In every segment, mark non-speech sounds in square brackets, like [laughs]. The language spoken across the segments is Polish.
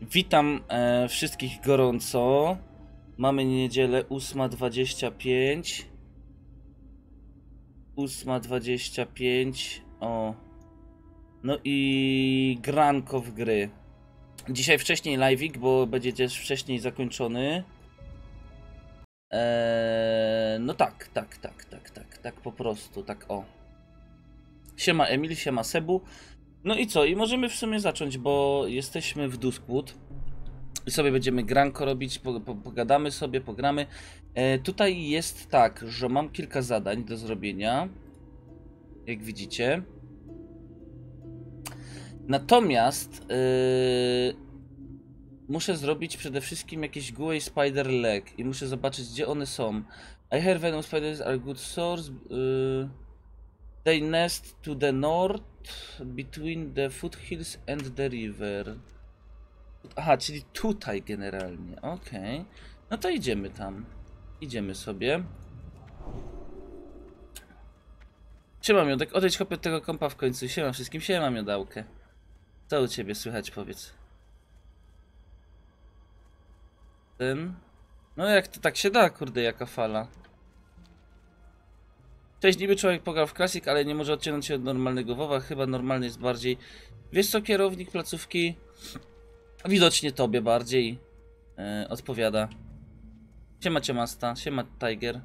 Witam e, wszystkich gorąco. Mamy niedzielę 8.25. 8.25. O. No i granko w gry. Dzisiaj wcześniej live'ik, bo będzie też wcześniej zakończony. Eee, no tak, tak, tak, tak, tak, tak po prostu, tak o. Siema Emil, siema Sebu. No i co? I możemy w sumie zacząć, bo jesteśmy w Duskwood. I sobie będziemy granko robić, po, po, pogadamy sobie, pogramy. E, tutaj jest tak, że mam kilka zadań do zrobienia. Jak widzicie. Natomiast yy, muszę zrobić przede wszystkim jakieś GUI Spider Leg i muszę zobaczyć gdzie one są. I hear Venom Spiders are good source. Yy, they nest to the north between the foothills and the river. Aha, czyli tutaj generalnie. Okej. No to idziemy tam. Idziemy sobie. Siema miodek, odejdź od tego kompa w końcu. Siema wszystkim, siema miodałkę. Co u ciebie słychać, powiedz? Ten? No jak to tak się da, kurde, jaka fala. Cześć, niby człowiek pograł w Classic, ale nie może odciągnąć się od normalnego WoWa. Chyba normalny jest bardziej... Wiesz co, kierownik placówki? Widocznie tobie bardziej e, odpowiada. Siema Ciemasta, siema Tiger.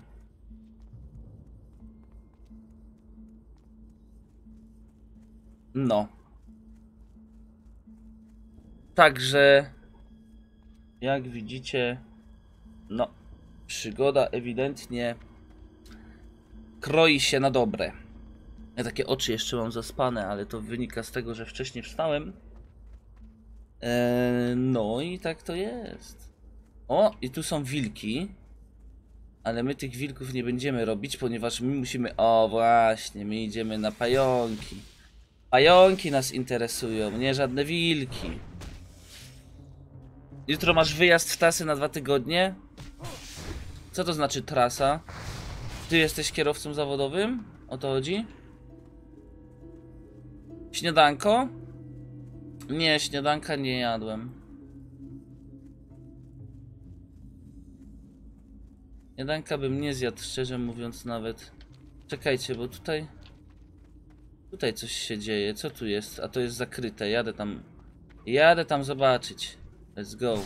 No. Także, jak widzicie, no, przygoda ewidentnie kroi się na dobre. Ja takie oczy jeszcze mam zaspane, ale to wynika z tego, że wcześniej wstałem. Eee, no i tak to jest. O, i tu są wilki. Ale my tych wilków nie będziemy robić, ponieważ my musimy... O, właśnie, my idziemy na pająki. Pająki nas interesują, nie żadne wilki. Jutro masz wyjazd w trasę na dwa tygodnie? Co to znaczy trasa? Ty jesteś kierowcą zawodowym? O to chodzi? Śniadanko? Nie, śniadanka nie jadłem. Śniadanka bym nie zjadł, szczerze mówiąc nawet. Czekajcie, bo tutaj... Tutaj coś się dzieje. Co tu jest? A to jest zakryte. Jadę tam... Jadę tam zobaczyć. Let's go.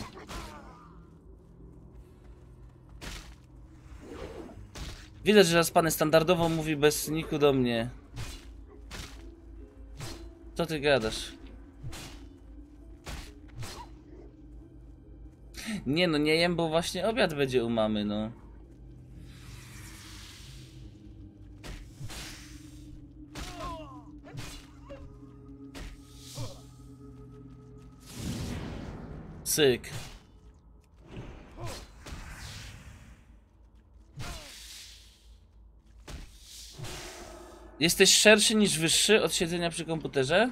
Widać, że pan standardowo mówi bez niku do mnie. Co ty gadasz? Nie no, nie jem, bo właśnie obiad będzie u mamy, no. Cyk. Jesteś szerszy niż wyższy od siedzenia przy komputerze?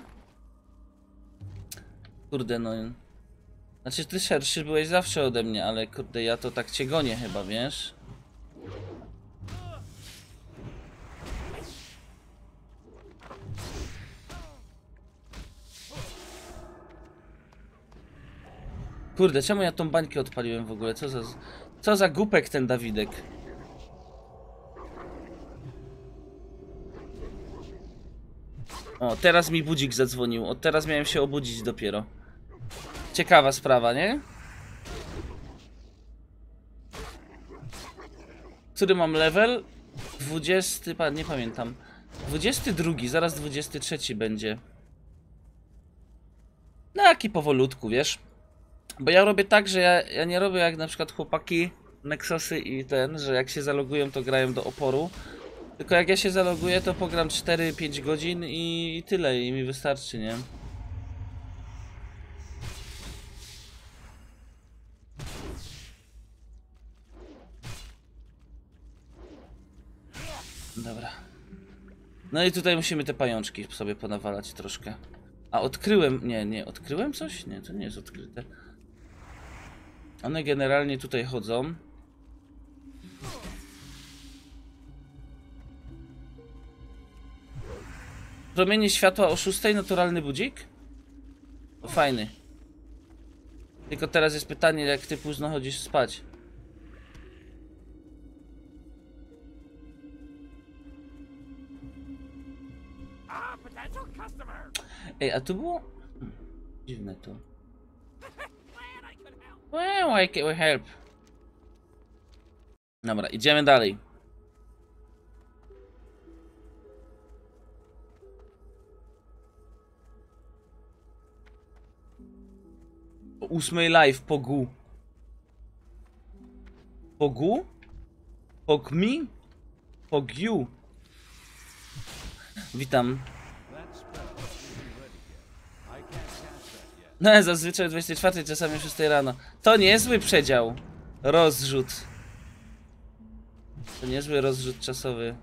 Kurde no. Znaczy ty szerszy byłeś zawsze ode mnie, ale kurde ja to tak cię gonię chyba, wiesz? Kurde, czemu ja tą bańkę odpaliłem w ogóle? Co za... Co za głupek ten Dawidek? O, teraz mi budzik zadzwonił. Od teraz miałem się obudzić dopiero. Ciekawa sprawa, nie? Który mam level? 20, pa- nie pamiętam. 22, zaraz 23 będzie. No, jaki powolutku, wiesz? Bo ja robię tak, że ja, ja nie robię jak na przykład chłopaki Nexosy i ten, że jak się zalogują to grają do oporu. Tylko jak ja się zaloguję to pogram 4-5 godzin i, i tyle i mi wystarczy, nie? Dobra. No i tutaj musimy te pajączki sobie ponawalać troszkę. A odkryłem... Nie, nie, odkryłem coś? Nie, to nie jest odkryte. One generalnie tutaj chodzą. Promienie światła o 6, naturalny budzik? Fajny. Tylko teraz jest pytanie, jak ty późno chodzisz spać. Ej, a tu było... Dziwne to. Well, I can help. Dobra, idziemy dalej. Ósmej live, pogu. Pogu? Pogmi? Pogiu. Witam. No, zazwyczaj o 24, czasami o 6 rano. To niezły przedział. Rozrzut. To niezły rozrzut czasowy.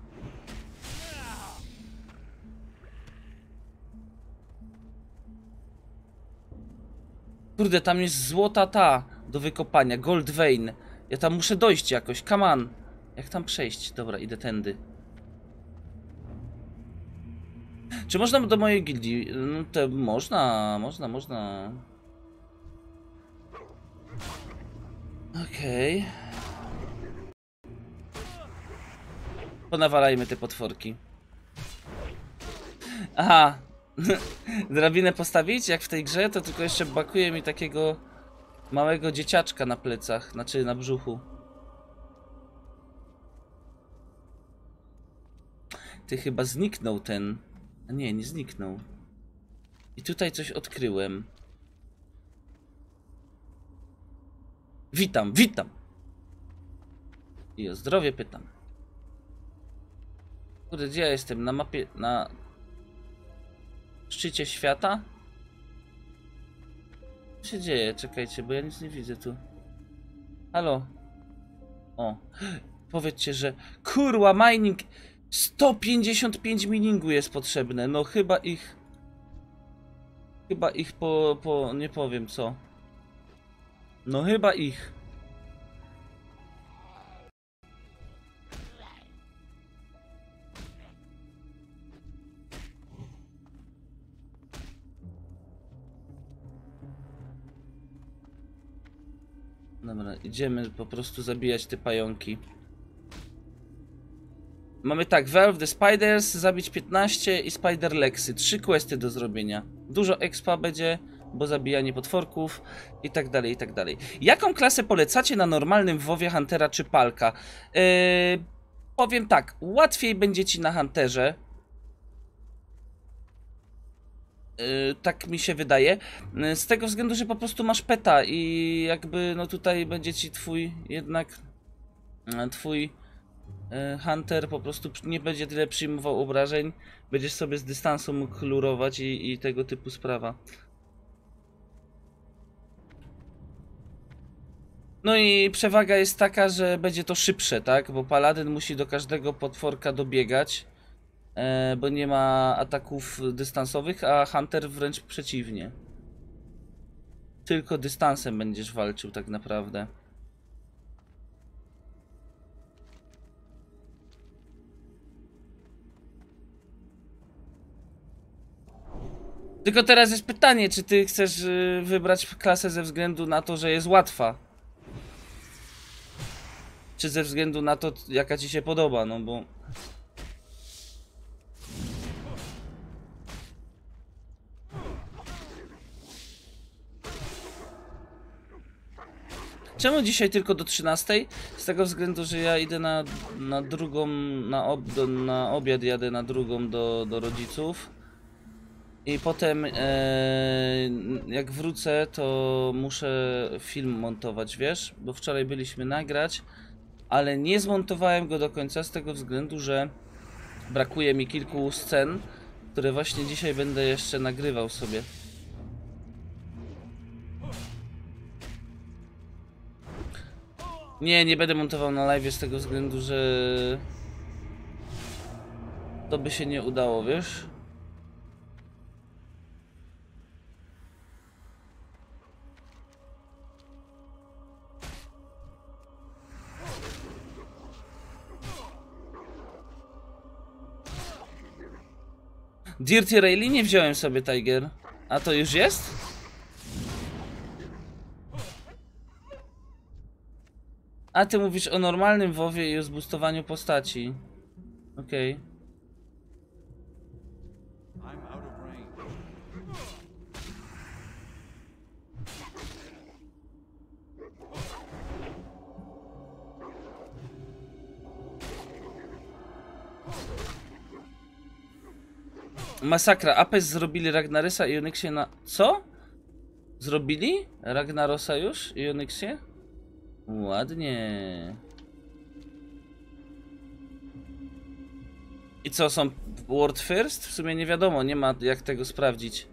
Kurde, tam jest złota ta do wykopania, gold vein. Ja tam muszę dojść jakoś, come on. Jak tam przejść? Dobra, idę tędy. Czy można do mojej gildii? No to można, można, można. Okej. Ponawalajmy te potworki. Aha. [laughs] Drabinę postawić jak w tej grze, to tylko jeszcze brakuje mi takiego małego dzieciaczka na plecach, znaczy na brzuchu. Ty chyba zniknął ten. A nie, nie zniknął. I tutaj coś odkryłem. Witam, witam! I o zdrowie pytam. Kurde, gdzie ja jestem? Na mapie, na szczycie świata? Co się dzieje? Czekajcie, bo ja nic nie widzę tu. Halo? O, [gasps] powiedzcie, że kurwa mining 155 miningu jest potrzebne. No chyba ich chyba ich po, po nie powiem co. No chyba ich. Idziemy po prostu zabijać te pająki. Mamy tak, Valve the Spiders, zabić 15 i Spider Lexy. Trzy questy do zrobienia. Dużo expa będzie, bo zabijanie potworków i tak dalej, i tak dalej. Jaką klasę polecacie na normalnym WoWie Huntera czy Palka? Yy, powiem tak, łatwiej będzie ci na Hunterze. Yy, tak mi się wydaje. Yy, z tego względu, że po prostu masz peta i jakby no tutaj będzie ci twój jednak yy, twój Hunter po prostu nie będzie tyle przyjmował obrażeń. Będziesz sobie z dystansu mógł lurować i, i tego typu sprawa. No i przewaga jest taka, że będzie to szybsze, tak? Bo paladyn musi do każdego potworka dobiegać, bo nie ma ataków dystansowych, a hunter wręcz przeciwnie. Tylko dystansem będziesz walczył tak naprawdę. Tylko teraz jest pytanie, czy ty chcesz y, wybrać klasę ze względu na to, że jest łatwa? Czy ze względu na to, jaka ci się podoba, no bo... Czemu dzisiaj tylko do 13? Z tego względu, że ja idę na, na drugą, na, ob, do, na obiad jadę na drugą do, do rodziców. I potem, e, jak wrócę, to muszę film montować, wiesz? Bo wczoraj byliśmy nagrać, ale nie zmontowałem go do końca z tego względu, że brakuje mi kilku scen, które właśnie dzisiaj będę jeszcze nagrywał sobie. Nie, nie będę montował na live z tego względu, że to by się nie udało, wiesz? Dirty Rayleigh nie wziąłem sobie Tiger. A to już jest? A ty mówisz o normalnym WoWie i o zboostowaniu postaci. Okej. Range. Masakra. Apes zrobili Ragnarysa i Onyxię na... Co? Zrobili? Ragnarosa już i Onyxię? Ładnie. I co, są World First? W sumie nie wiadomo, nie ma jak tego sprawdzić.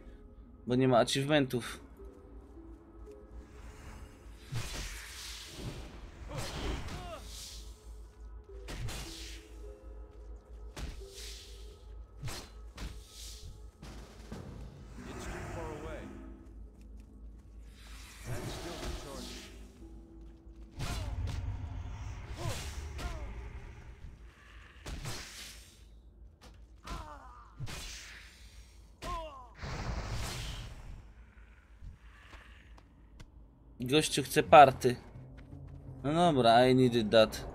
Bo nie ma achievementów. Gościu chce party. No dobra, I needed that.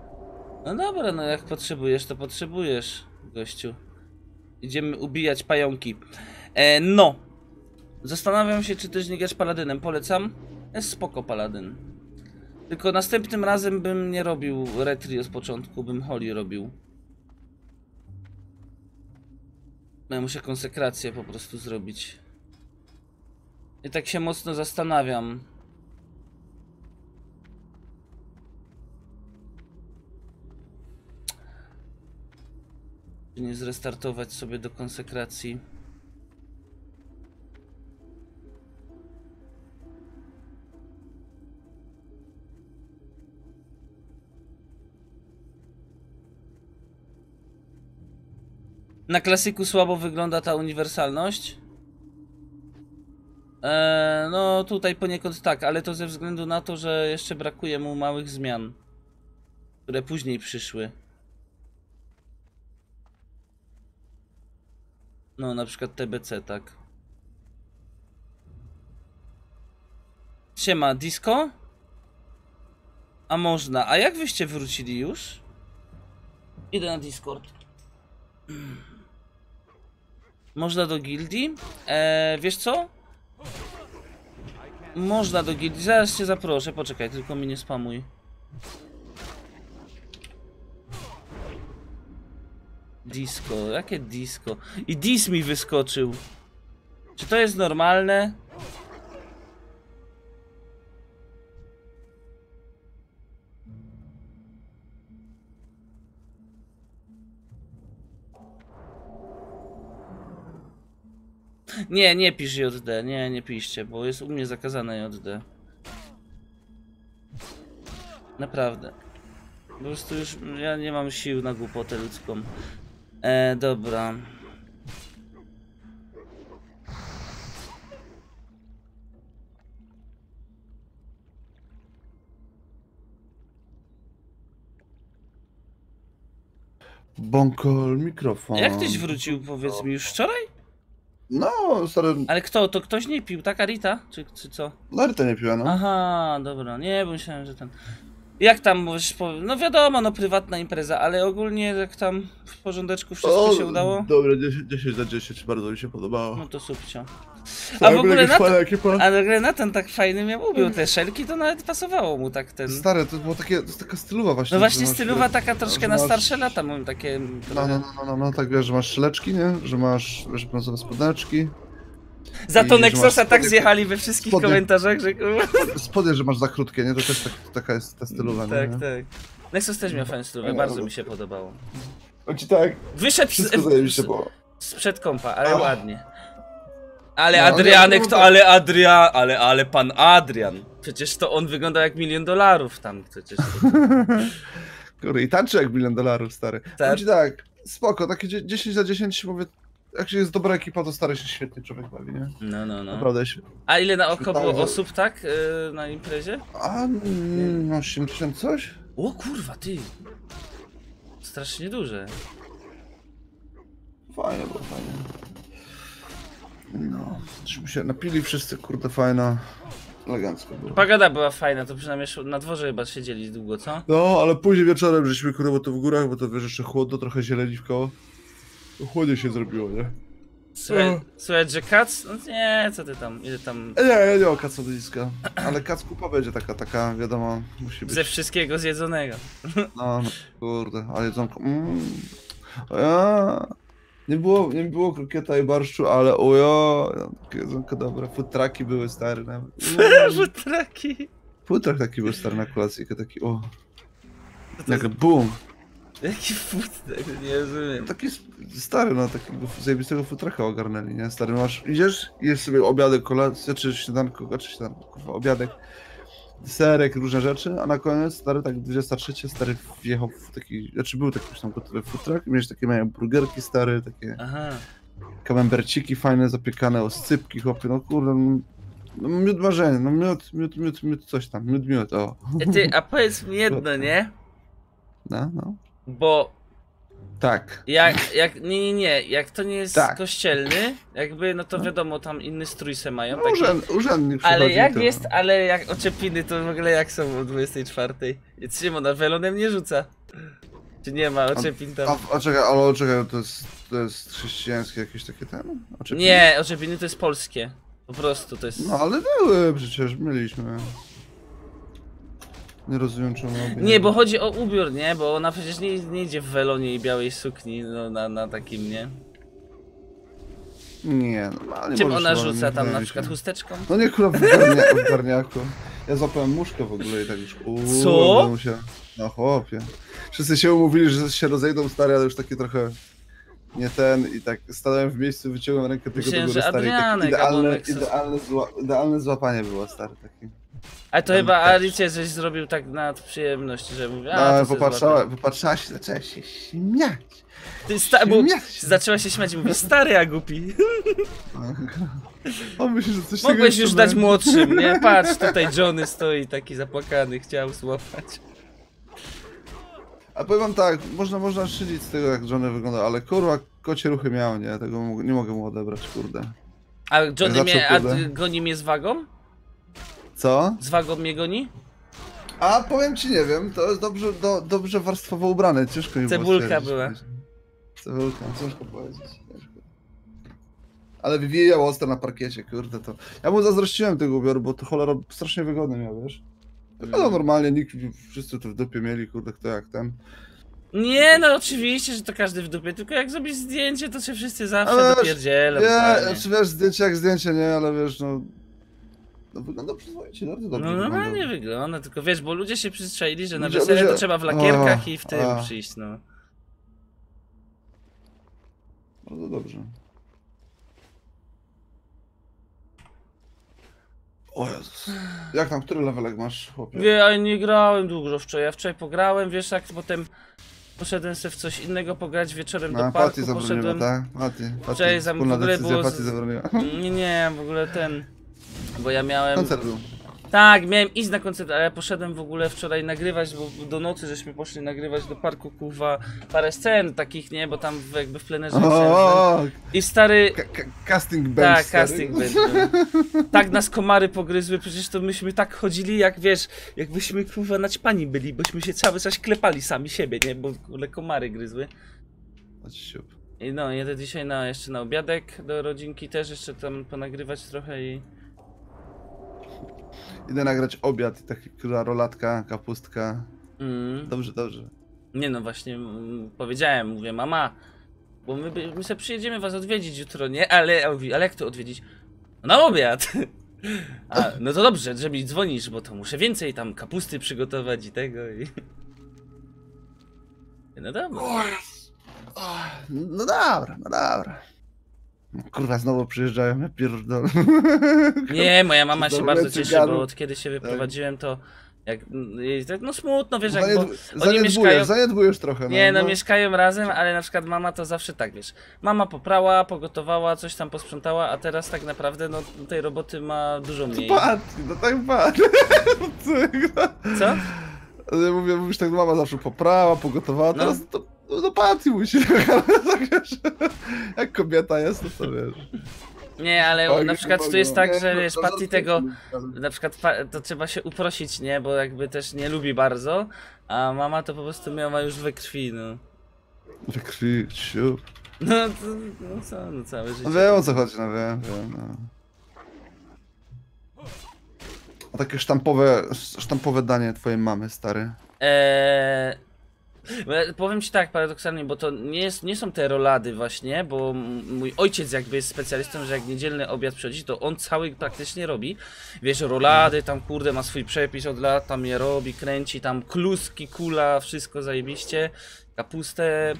No dobra, no jak potrzebujesz, to potrzebujesz, gościu. Idziemy ubijać pająki. E, no. Zastanawiam się, czy też nie grać paladynem. Polecam. Jest spoko paladyn. Tylko następnym razem bym nie robił retrio z początku, bym Holly robił. Ja muszę konsekrację po prostu zrobić. I tak się mocno zastanawiam. Czy nie zrestartować sobie do konsekracji? Na klasyku słabo wygląda ta uniwersalność. Eee, no tutaj poniekąd tak, ale to ze względu na to, że jeszcze brakuje mu małych zmian, które później przyszły. No, na przykład TBC, tak. Siema, disco? A można. A jak wyście wrócili już? Idę na Discord. [clears throat] Można do gildii? Eee, wiesz co? Można do gildii. Zaraz cię zaproszę. Poczekaj, tylko mnie nie spamuj. Disco, jakie disco? I dis mi wyskoczył. Czy to jest normalne? Nie, nie pisz JD, nie, nie piszcie, bo jest u mnie zakazane JD. Naprawdę. Po prostu już ja nie mam sił na głupotę ludzką. E, dobra. Bąkol mikrofon. Jak tyś wrócił, powiedz mi, już wczoraj? No, stary, Ale kto? To ktoś nie pił, tak? Arita? Czy, czy co? Laryta nie piła, no. Aha, dobra, nie, bo myślałem, że ten... Jak tam, możesz no wiadomo, no prywatna impreza, ale ogólnie jak tam w porządeczku wszystko się udało? Dobra, 10, 10 na 10, bardzo mi się podobało. No to subcio. A w ogóle na fajna ekipa. A w ogóle Nathan tak fajny miał ubił te szelki, to nawet pasowało mu tak ten... Stare, to było takie, to taka stylowa właśnie. No właśnie masz- stylowa taka troszkę na masz- starsze lata, mam takie... No, no, no, no, no, no, tak wiesz, że masz szyleczki, nie? Że masz, że brązowe spodeczki. Za to Nexosa tak zjechali we wszystkich spodnie- komentarzach, że. Spodnie, że masz za krótkie, nie? To też tak, taka jest ta stylowa, nie? Tak, tak. Nexus też miał fajną stylówę, Fajna bardzo robota. mi się podobało. Ci tak, Wyszedł wszystko z, zajebiście było. sprzed kompa, ale Ach. ładnie. Ale No, Adrianek no, to, tak. ale Adrian, ale, ale pan Adrian. Przecież to on wygląda jak milion dolarów tam przecież. To, [laughs] Kurde, i tańczy jak milion dolarów, stary. Tak. Tak. Tak, spoko, takie dzie- 10 za 10, mówię, jak się jest dobra ekipa, to stary się świetnie człowiek bawi, nie? no, no, no. Naprawdę się. A ile na oko było osób, tak? Yy, na imprezie? A, mm, 80 coś? O kurwa, ty. Strasznie duże. Fajnie było, fajnie. No, żeśmy się napili wszyscy, kurde, fajna. elegancko było. Pagada była fajna, to przynajmniej na dworze chyba siedzieli długo, co? No, ale później wieczorem żeśmy kurwa bo to w górach, bo to wiesz, jeszcze chłodno, trochę zieleni w koło. Chłodnie się zrobiło, nie? Słuchaj, No. słuchaj że Kac? No nie, co ty tam, ile tam... E, Nie, ja nie mam kaca do niska. Ale kac kupa będzie taka, taka, wiadomo, musi być. Ze wszystkiego zjedzonego. No, no kurde, a jedzonko. Mm. O ja. Nie było, nie było krokieta i barszczu, ale ojo, takie jedzonko dobre. Futraki były stare nawet. [laughs] Futraki. Futrak taki był stary na kolację, taki o. Jak boom. Jaki futrak, nie rozumiem. Taki s- stary, no takiego zajebistego futraka ogarnęli, nie? Stary, masz, idziesz, jesz sobie obiadek, kolację, czy śniadanko, czy śniadanko, kurwa, obiadek, serek, różne rzeczy, a na koniec, stary, tak 23, stary wjechał w taki, znaczy był taki już tam gotowy futrak, miałeś takie małe burgerki, stary, takie Aha. kamemberciki fajne, zapiekane, oscypki, chłopie, no kurde, no, no miód marzenie, no miód, miód, miód, miód, coś tam, miód, miód, o. Ty, a powiedz mi jedno, nie? No, no. Bo Tak. jak, jak, nie, nie, nie, jak to nie jest Tak. kościelny, jakby, no to wiadomo, tam inny strój se mają, No, urzęd, urzędnik Ale jak to- jest, ale jak oczepiny, to w ogóle jak są o 24? Szymon, a welonem nie rzuca. Czy nie ma oczepin tam? A, a czekaj, ale czekaj, to jest, to jest chrześcijańskie jakieś takie ten? Oczepiny? Nie, oczepiny to jest polskie. Po prostu to jest... No ale były przecież, mieliśmy. Nie rozumiem czemu. Nie, bo chodzi o ubiór, nie? Bo ona przecież nie, nie idzie w welonie i białej sukni, no na, na takim, nie? Nie, normalnie Czym możesz, ona ale nie rzuca tam, na przykład się. chusteczką? No nie kurwa w, garnia, w garniaku. Ja złapałem muszkę w ogóle i tak już uuu, Co? Się... No chłopie. Wszyscy się umówili, że się rozejdą stary, ale już taki trochę nie ten i tak stanąłem w miejscu, wyciągłem rękę tylko Myślałem, do góry że stary i tak Adrianek idealne, Nexus. idealne, zła, idealne złapanie było stary taki. Ale to Tam chyba też. Alicja żeś zrobił tak na przyjemność, że mówi, a No, to sobie popatrzała, się, zaczęła się śmiać. Ty sta- bo śmiać się. zaczęła się śmiać i mówi, stary a głupi. [laughs] On myśli, że coś takiego Mogłeś jeszcze już dać będzie. młodszym, nie? [laughs] Patrz, tutaj Johnny stoi taki zapłakany, chciał złapać. A powiem wam tak, można, można szydzić z tego, jak Johnny wygląda, ale kurwa, kocie ruchy miał, nie? Tego mu- nie mogę mu odebrać, kurde. A Johnny Zaczął, mnie, a goni mnie z wagą? Co? Z wagą mnie goni? A powiem ci, nie wiem, to jest dobrze, do, dobrze warstwowo ubrane, ciężko było Cebulka była. Cebulka, ciężko powiedzieć. Ciężko. Ale wywijał ostro na parkiecie, kurde, to... Ja mu zazdrościłem tego ubioru, bo to cholera strasznie wygodny miał, wiesz? No normalnie, nikt, wszyscy to w dupie mieli, kurde, kto jak ten. Nie, no oczywiście, że to każdy w dupie, tylko jak zrobisz zdjęcie, to się wszyscy zawsze Ale dopierdzielą. Nie, znaczy wiesz, zdjęcie jak zdjęcie, nie, ale wiesz, no... No wygląda przyzwoicie, bardzo dobrze No normalnie wygląda. wygląda, tylko wiesz, bo ludzie się przyzwyczaili, że na Ludzie- wesele to ludzie- trzeba w lakierkach O, i w tym a. przyjść, no. Bardzo dobrze. O Jezus. Jak tam, który levelek masz, chłopie? Wie, ja nie grałem dużo wczoraj, ja wczoraj pograłem, wiesz, jak potem poszedłem sobie w coś innego pograć wieczorem No, do parku, zabroniła, poszedłem... tak? Patty, Patty, Wczoraj zam- w ogóle było. Nie, nie, w ogóle ten... Bo ja miałem... Koncert był. Tak, miałem iść na koncert, ale ja poszedłem w ogóle wczoraj nagrywać, bo do nocy żeśmy poszli nagrywać do parku, kuwa, parę scen takich, nie, bo tam w, jakby w plenerze O, o, I stary... casting bench, Tak, stary. casting będzie. Tak nas komary pogryzły, przecież to myśmy tak chodzili, jak wiesz, jakbyśmy kurwa naćpani byli, bośmy się cały czas klepali sami siebie, nie, bo kurde komary gryzły. I no, jedę dzisiaj na, jeszcze na obiadek do rodzinki też, jeszcze tam ponagrywać trochę i... Idę nagrać obiad, taki kurwa rolatka, kapustka. Mm. Dobrze, dobrze. Nie no, właśnie mm, powiedziałem, mówię, mama, bo my, my sobie przyjedziemy was odwiedzić jutro, nie? Ale, ale jak to odwiedzić? Na obiad! [laughs] A, no to dobrze, że mi dzwonisz, bo to muszę więcej tam kapusty przygotować i tego i... [laughs] No dobra. O, no dobra, no dobra. No, Kurwa, znowu przyjeżdżają, ja pierdolę. Nie, moja mama się bardzo cieszy, bo od kiedy się wyprowadziłem, to jak, tak, no smutno, wiesz, jak, bo zaniedbujesz, mieszkają... zaniedbujesz trochę. Nie, no no. mieszkają razem, ale na przykład mama to zawsze tak, wiesz, mama poprała, pogotowała, coś tam posprzątała, a teraz tak naprawdę, no, tej roboty ma dużo mniej. Patrz, no tak patrz. Co? Ja mówię, mówisz tak, mama zawsze poprała, pogotowała, No. teraz to no, do partii musi. [laughs] tak jak kobieta jest, to co wiesz. Nie, ale na przykład tu jest tak, że Nie, no, wiesz, Patty tego, na przykład to trzeba się uprosić, nie, bo jakby też nie lubi bardzo, a mama to po prostu miała już we krwi, no. We krwi, siup. No, to, no co, no całe życie. No wiem o co chodzi, no wiem, wiem, no. A takie sztampowe, sztampowe danie twojej mamy, stary. Eee, powiem ci tak, paradoksalnie, bo to nie, jest, nie są te rolady właśnie, bo mój ojciec jakby jest specjalistą, że jak niedzielny obiad przychodzi, to on cały praktycznie robi. Wiesz, rolady, tam kurde ma swój przepis od lat, tam je robi, kręci, tam kluski, kula, wszystko zajebiście, kapustę.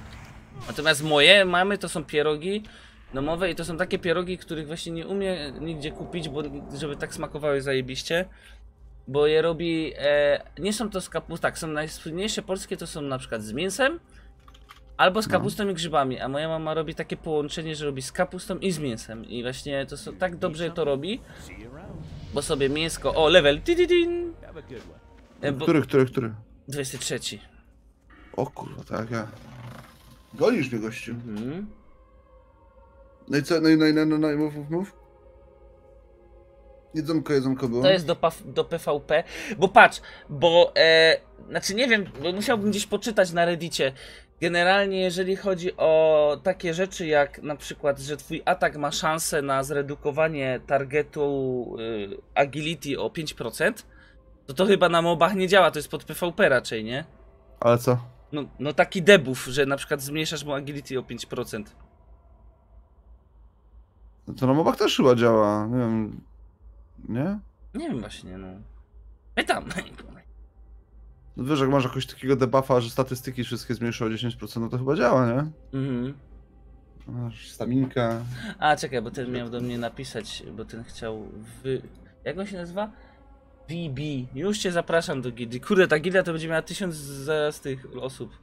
Natomiast moje mamy to są pierogi domowe i to są takie pierogi, których właśnie nie umie nigdzie kupić, bo żeby tak smakowały zajebiście. Bo je robi. E, nie są to z kapustą. Tak, są najsłynniejsze polskie to są na przykład z mięsem. Albo z kapustą i grzybami, a moja mama robi takie połączenie, że robi z kapustą i z mięsem. I właśnie to są, tak dobrze to robi, bo sobie mięsko. O, level! Tididin, e, bo, Który, który, który? 23. O kurwa, tak ja. Gonisz mnie, gościu. Mhm. No i co, no i, no i, no, no, no mów, mów. Jedzonko, jedzonko było. To jest do, do PvP, bo patrz, bo e, znaczy nie wiem, bo musiałbym gdzieś poczytać na Reddicie. Generalnie, jeżeli chodzi o takie rzeczy, jak na przykład, że twój atak ma szansę na zredukowanie targetu y, agility o 5%, to to chyba na mobach nie działa, to jest pod PvP raczej, nie? Ale co? No, no taki debuff, że na przykład zmniejszasz mu agility o 5%. No to na mobach też chyba działa, nie wiem. Nie? Nie wiem właśnie, no. Pytam. [laughs] No wiesz, jak masz jakoś takiego debuffa, że statystyki wszystkie zmniejszą o 10%, no to chyba działa, nie? Mhm. Masz staminka. A, czekaj, bo ten miał do mnie napisać, bo ten chciał wy... Jak on się nazywa? VB. Już cię zapraszam do gildii. Kurde, ta gildia to będzie miała tysiąc zaraz tych osób.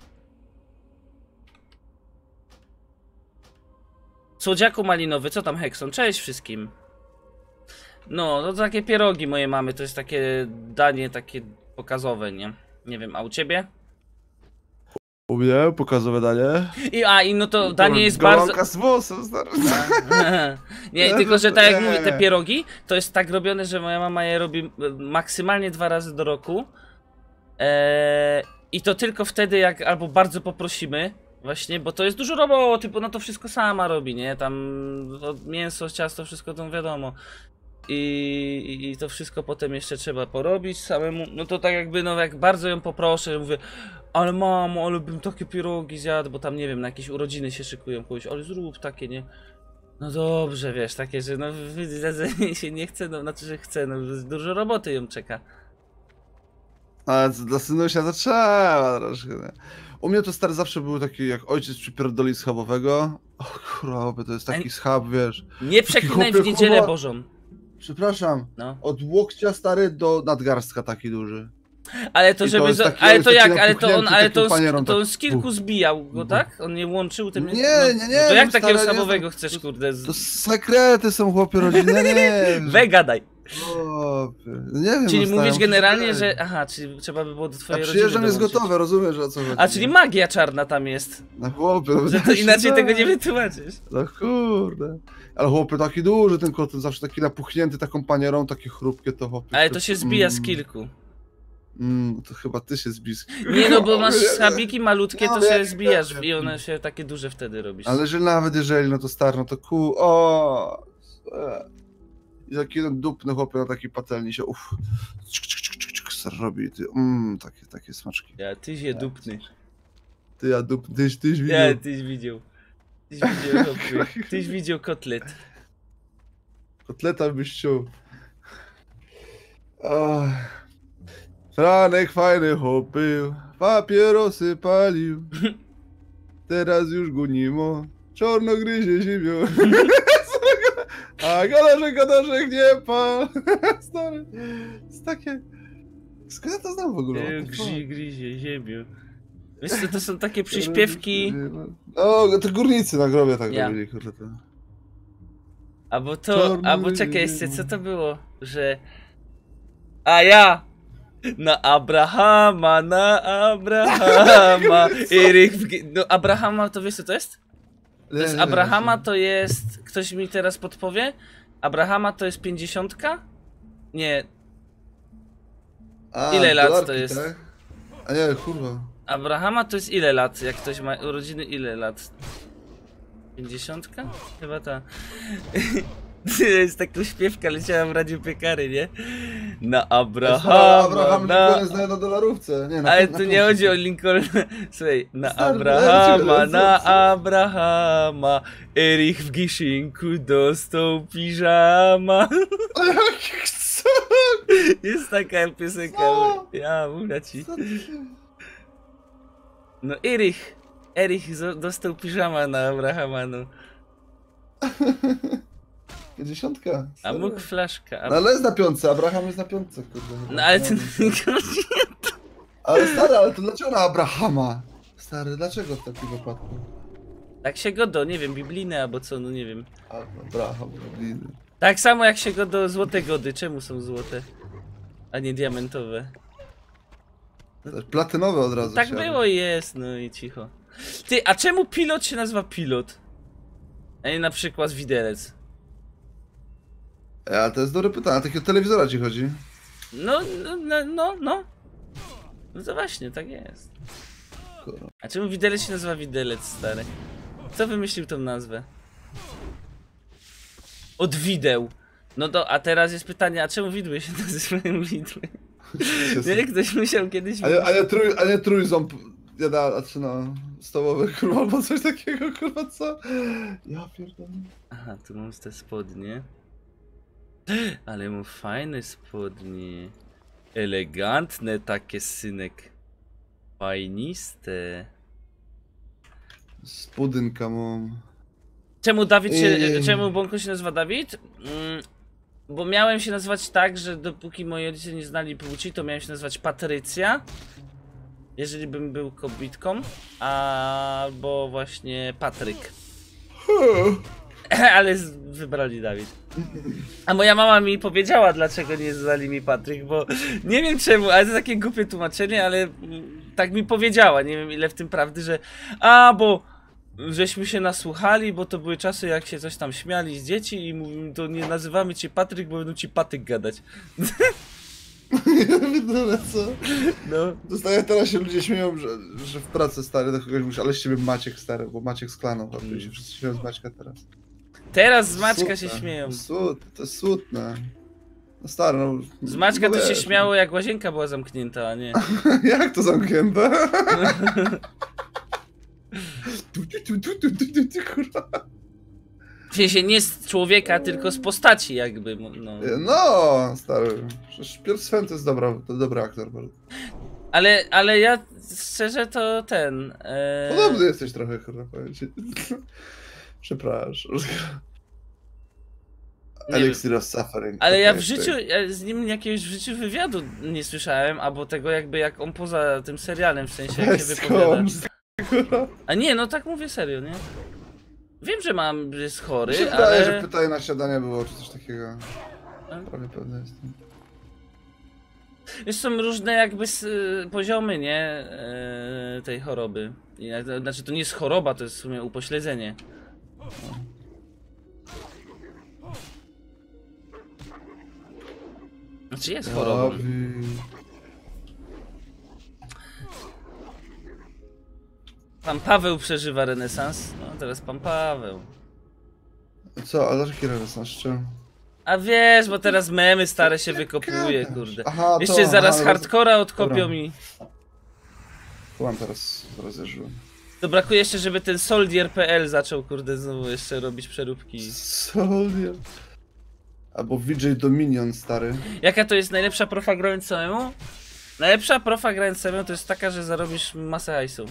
Słodziaku malinowy, co tam Hekson? Cześć wszystkim. No, to takie pierogi moje mamy, to jest takie danie takie pokazowe, nie? Nie wiem, a u ciebie? U mnie pokazowe danie. I, a, i no to danie jest bardzo... Z włosem, stary. nie, [laughs] Nie, tylko że tak jak nie, mówię, te pierogi to jest tak robione, że moja mama je robi e, maksymalnie dwa razy do roku. Eee, I to tylko wtedy, jak albo bardzo poprosimy, właśnie, bo to jest dużo roboty, bo no to wszystko sama robi, nie? Tam od mięso, ciasto, wszystko to wiadomo. I, i, to wszystko potem jeszcze trzeba porobić samemu. No to tak jakby, no jak bardzo ją poproszę, mówię, ale mamo, ale bym takie pierogi zjadł, bo tam nie wiem, na jakieś urodziny się szykują kogoś, ale zrób takie, nie? No dobrze, wiesz, takie, że no się nie chce, no znaczy, że chce, no dużo roboty ją czeka. Ale dla synusia to trzeba troszkę? U mnie to stary zawsze był taki, jak ojciec przypierdoli schabowego. O kurwa, to jest taki schab, wiesz. Nie przeklinaj w niedzielę. Bożą. Przepraszam, No. od łokcia stary do nadgarstka taki duży. Ale to I to żeby. za- taki- ale to jak? Ale to on, ale to, on, to tak. on z kilku zbijał go, tak? On nie łączył tym. Nie, no, nie, nie, To jak no, takiego znam. chcesz, kurde? Z... To sekrety są chłopie rodzinne, nie. [laughs] Wegadaj. Chłopie. Nie wiem. Czyli no, mówisz generalnie, że. Aha, czyli trzeba by było do A twojej rodziny. przyjeżdżam jest gotowe, rozumiesz o co chodzi. A czyli magia czarna tam jest. Na chłopie, no, Że to inaczej tego nie wytłumaczysz. No kurde. Ale chłopie taki duży ten kot, zawsze taki napuchnięty taką panierą, takie chrupkie to chłopie. Ale to się zbija z mm, kilku. Mm, to chyba ty się zbisz. Nie no, bo masz [laughs] schabiki malutkie, to No, się zbijasz i one się takie duże wtedy robisz. Ale że nawet jeżeli, no to star, no to ku... O. I taki jeden dupny chłopie na takiej patelni się uff. Cik, cik, cik, cik, star robi. Ty, mm, takie, takie smaczki. Ja, tyś je dupny. Ty, ja dup, tyś, tyś widział. Ja, tyś widział. Tyś widział. Tyś widział [laughs] kotlet. Kotleta byś chciał. Ach. Franek fajny chłop był, papierosy palił. [laughs] Teraz już go nie ma, czarno gryzie ziemią. [laughs] A gadarzek, gadarzek nie pal. [laughs] Stary, jest takie... Skąd ja to znam w ogóle? Grzy, gryzie ziemię. Wiesz co, to są takie przyśpiewki, O, to górnicy na grobie tak Ja. robili, kurde. To. albo to, Czarny albo czekaj jeszcze, co to było, że... A ja! Na Abrahama, na Abrahama. [laughs] Gi- No Abrahama to wiesz co to jest? To jest Abrahama to jest ktoś mi teraz podpowie? Abrahama to jest 50? Nie, A, Ile lat to jest? Tak? A nie, kurwa. Abrahama to jest ile lat? Jak ktoś ma urodziny, ile lat? 50? Chyba ta. [laughs] [laughs] jest taka śpiewka, leciała w Radiu Piekary, nie? Na Abrahama, Abraham na... Lincoln jest na, na dolarówce. Nie, na, Ale tu nie chodzi o Lincoln. [laughs] Słuchaj, na Stary, Abrahama, na? Abrahama. Erich w Giszynku dostał piżama. [laughs] Jest taka piosenka. Ja mówię ci. No Erich. Erich dostał piżama na Abrahama, no. Dziesiątka. A mógł flaszka. A... No ale jest na piątce, Abraham jest na piątce, kurde. No ale to... Ale stary, ale to dlaczego na Abrahama? Stary, dlaczego w takim wypadku? tak się go do, nie wiem, biblijne albo co, no nie wiem. Abraham, biblijny. Tak samo jak się go do złote gody. Czemu są złote? A nie diamentowe. Platynowe od razu Tak się było i jest, no i cicho. Ty, a czemu pilot się nazywa pilot? A nie na przykład widelec. E, ale to jest dobre pytanie, a takiego telewizora ci chodzi? No, no, no, no, no. No to właśnie, tak jest. Kurwa. A czemu widelec się nazywa widelec, stary? Kto wymyślił tą nazwę? Od wideł. No to, a teraz jest pytanie, a czemu widły się [laughs] nazywają widły? [laughs] Nie, ktoś musiał kiedyś... A nie, a nie, trój, a nie trójząb, jada, a czy no, stołowy, kurwa, albo coś takiego, kurwa, co? Ja pierdolę. Aha, tu mam te spodnie. Ale mu fajne spodnie. Elegantne takie, synek. Fajniste. Spudynka mam. Czemu Dawid się, czemu Bąko się nazywa Dawid? Mm, bo miałem się nazywać tak, że dopóki moi rodzice nie znali płci, to miałem się nazywać Patrycja. Jeżeli bym był kobietką, albo właśnie Patryk. [laughs] Ale wybrali Dawid. A moja mama mi powiedziała, dlaczego nie zwali mi Patryk, bo nie wiem czemu, ale to takie głupie tłumaczenie, ale tak mi powiedziała. Nie wiem ile w tym prawdy, że a, bo żeśmy się nasłuchali, bo to były czasy, jak się coś tam śmiali z dzieci i mówimy, to nie nazywamy cię Patryk, bo będą ci patyk gadać. [laughs] Pierdolę, co? No. Dostaję teraz się ludzie śmieją, że, że w pracy stary do kogoś mówisz, ale z ciebie Maciek stary, bo Maciek z klanu, Mm. się wszyscy śmieją z Maćka teraz. Teraz z Maćka się śmieją. Smut, to jest smutne. No stary, no... Z Maćka no to się wiesz, śmiało, jak łazienka była zamknięta, a nie. [laughs] Jak to zamknięte? [laughs] Tu, tu, tu, tu, tu, tu, tu, tu, kurwa. W sensie nie z człowieka, tylko z postaci jakby. No. No, stary. Przecież Piotr Sven to jest dobra, to dobry aktor bardzo. Ale, ale ja szczerze to ten. E... Podobny jesteś trochę, kurwa, powiem ci. Przepraszam. Elixir of Suffering. Ale ja w życiu, ja z nim jakiegoś w życiu wywiadu nie słyszałem, albo tego jakby jak on poza tym serialem, w sensie jak się wypowiada. A nie, no tak mówię serio, nie? Wiem, że mam, jest Mi chory, się wydaje, że pytanie na śniadanie było, czy coś takiego. Prawie pewny jestem. Wiesz, są różne jakby s- poziomy, nie? E, tej choroby. Znaczy to nie jest choroba, to jest w sumie upośledzenie. Znaczy jest chorobą. Pan Paweł przeżywa renesans. No teraz pan Paweł. Co, ale jaki renesans? Czym? A wiesz, bo teraz memy stare się wykopuje, kurde. Aha, Jeszcze to, zaraz aha, hardcora odkopią Dobra. mi. Mam teraz rozjeżdżyłem. To brakuje jeszcze, żeby ten Soldier.pl zaczął, kurde, znowu jeszcze robić przeróbki. Solier. Albo VJ Dominion, stary. Jaka to jest najlepsza profa grając samemu? Najlepsza profa grając samemu to jest taka, że zarobisz masę hajsu.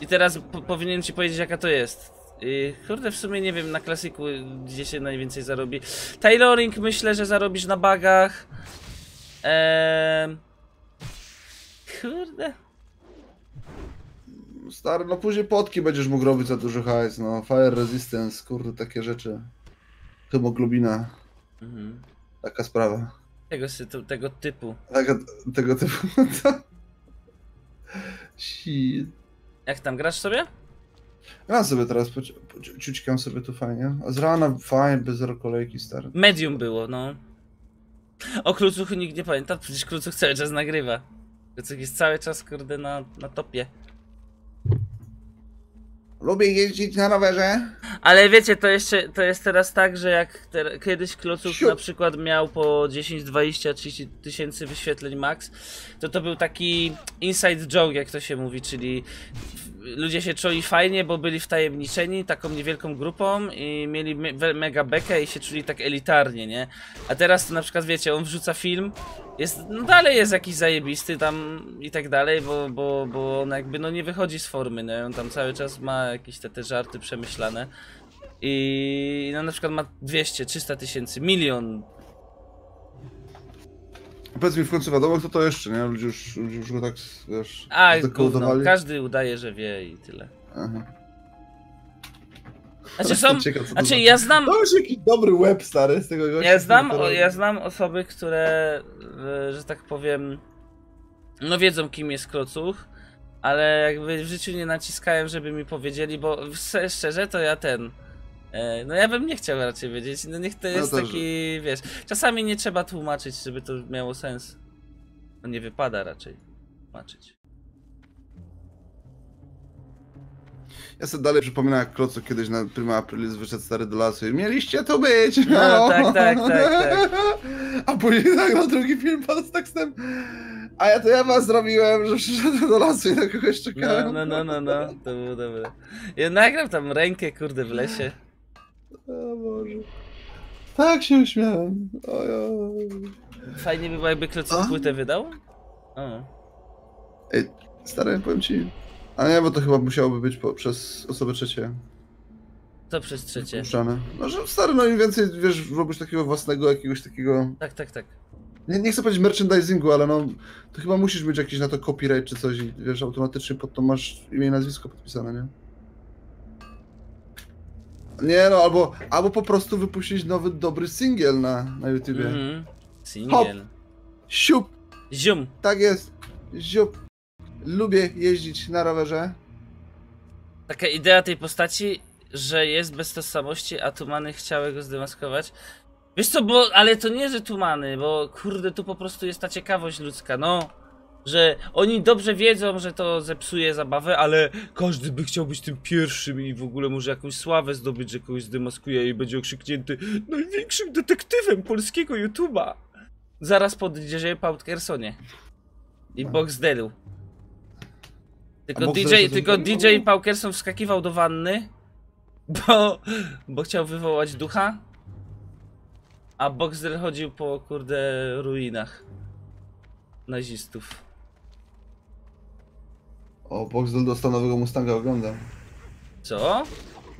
I teraz po powinienem ci powiedzieć jaka to jest. Yy, kurde, w sumie nie wiem na klasyku gdzie się najwięcej zarobi. Tailoring myślę, że zarobisz na bagach. Eee... Kurde. Stary, no później potki będziesz mógł robić za duży hajs, no. Fire Resistance, kurde, takie rzeczy. Hemoglobina, Mhm. taka sprawa. Tego, sy- tego typu. Taka, tego typu. [laughs] Shit. Jak tam grasz sobie? Ja sobie teraz ciućkam sobie tu fajnie. A z rana fajnie, bez kolejki, stary. Medium było, no. O Klucuchu nikt nie pamięta, przecież Klucuch cały czas nagrywa. Klucuch jest cały czas, kurde, na, na topie. Lubię jeździć na rowerze. Ale wiecie, to jeszcze to jest teraz tak, że jak te, kiedyś Klocuch Siu. na przykład miał po 10, 20, 30 tysięcy wyświetleń max, to to był taki inside joke, jak to się mówi, czyli ludzie się czuli fajnie, bo byli wtajemniczeni taką niewielką grupą i mieli me, mega bekę i się czuli tak elitarnie, nie? A teraz to na przykład wiecie, on wrzuca film, jest, no dalej jest jakiś zajebisty tam i tak dalej, bo, bo, bo on jakby no nie wychodzi z formy, nie? On tam cały czas ma jakieś te, te żarty przemyślane. I no na przykład ma 200, 300 tysięcy, milion. Powiedz mi w końcu wiadomo, kto to jeszcze, nie? Ludzie już, ludzie już go tak, wiesz, A, gówno. zdekodowali. Każdy udaje, że wie i tyle. Aha. Znaczy są, Ciekaw, to znaczy za- ja znam, To już jakiś dobry web, stary, z tego gościa. ja znam, to o, ja znam osoby, które, że tak powiem, no wiedzą kim jest Klocuch, ale jakby w życiu nie naciskałem, żeby mi powiedzieli, bo szczerze to ja ten, no ja bym nie chciał raczej wiedzieć, no niech to Ja jest też. taki, wiesz, czasami nie trzeba tłumaczyć, żeby to miało sens. No nie wypada raczej tłumaczyć. Ja sobie dalej przypominam, jak Klocu kiedyś na Prima Aprilis wyszedł stary do lasu i mieliście tu być! No, tak, tak, tak, tak. [laughs] A później nagrał drugi film pan z tekstem a ja to ja was zrobiłem, że przyszedłem do lasu i na kogoś No, czekałem. no, no, no, no, to było dobre. Ja nagrał tam rękę, kurde, w lesie. O Boże. Tak się uśmiałem. Ojoj. Fajnie by było, jakby A? płytę wydał. O. Ej, stary, powiem ci. A nie, bo to chyba musiałoby być po, przez osoby trzecie To przez trzecie. puszczane. No, że stary, no im więcej, wiesz, robisz takiego własnego, jakiegoś takiego... Tak, tak, tak. Nie, nie chcę powiedzieć merchandisingu, ale no, to chyba musisz mieć jakiś na to copyright czy coś i wiesz, automatycznie pod to masz imię i nazwisko podpisane, nie? Nie no, albo, albo po prostu wypuścić nowy, dobry singiel na, na YouTubie. Mhm. Singiel. Siup, Zium. tak jest, siup. Lubię jeździć na rowerze. Taka idea tej postaci, że jest bez tożsamości, a Tumany chciały go zdemaskować. Wiesz co, bo, ale to nie, że Tumany, bo kurde, tu po prostu jest ta ciekawość ludzka, no. Że oni dobrze wiedzą, że to zepsuje zabawę, ale każdy by chciał być tym pierwszym i w ogóle może jakąś sławę zdobyć, że kogoś zdemaskuje i będzie okrzyknięty największym detektywem polskiego YouTube'a. Zaraz po DJ Pautkersonie i No. Boxdelu. Tylko DJ, tylko DJ Paukerson wskakiwał do wanny, bo, bo chciał wywołać ducha, a Boxdel chodził po kurde ruinach nazistów. O, Boxdel dostał nowego Mustanga, oglądam. Co?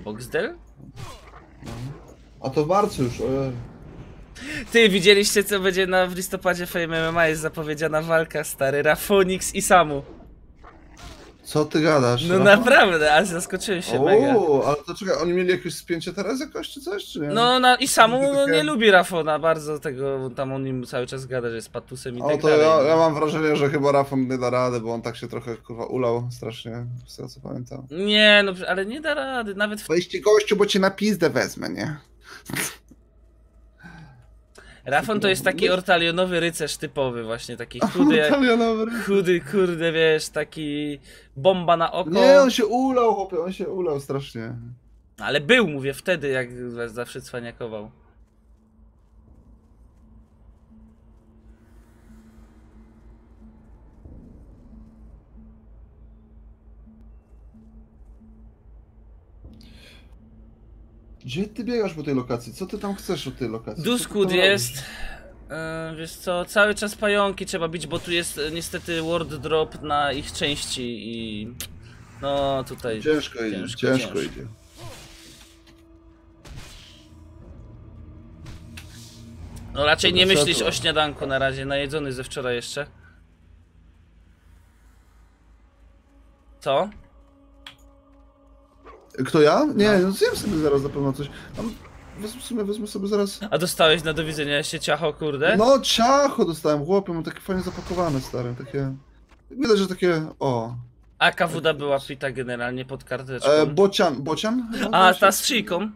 Boxdel? A to w marcu już, ojej. Ty, widzieliście co będzie na, w listopadzie Fame MMA? Jest zapowiedziana walka, stary, Rafonix i Samu. Co ty gadasz? No Rafa? naprawdę, aż zaskoczyłem się mega. O, ale to czekaj, oni mieli jakieś spięcie teraz jakoś czy coś, czy nie? No, no i Samu no, nie lubi Rafona bardzo tego, tam on im cały czas gada, że jest patusem i O, tak to dalej. ja, no. ja mam wrażenie, że chyba Rafon nie da rady, bo on tak się trochę kurwa ulał strasznie, z tego co pamiętam. Nie, no ale nie da rady, nawet w... Wejście gościu, bo cię na pizdę wezmę, nie? Rafon to jest taki ortalionowy rycerz typowy właśnie, taki [laughs] chudy, chudy, kurde, wiesz, taki bomba na oko. Nie, on się ulał, chłopie, on się ulał strasznie. Ale był, mówię, wtedy, jak zawsze cwaniakował. Gdzie ty biegasz po tej lokacji? Co ty tam chcesz od tej lokacji? Tam jest. e, wiesz co, cały czas pająki trzeba bić, bo tu jest e, niestety ward drop na ich części i. No tutaj. Ciężko idzie, ciężko, ciężko, ciężko. idzie. No raczej nie myślisz o śniadanku na razie, najedzony ze wczoraj jeszcze. Co? Kto ja? Nie, no zjem sobie zaraz na pewno coś. Mam, wezmę, w sumie wezmę sobie zaraz... A dostałeś na do widzenia jeszcze ciacho, kurde? No ciacho dostałem, chłopie, mam takie fajnie zapakowane, stare, takie... Widać, że takie, o... A kawuda była pita generalnie pod karteczką. E, bocian, bocian? A, ta z szyjką.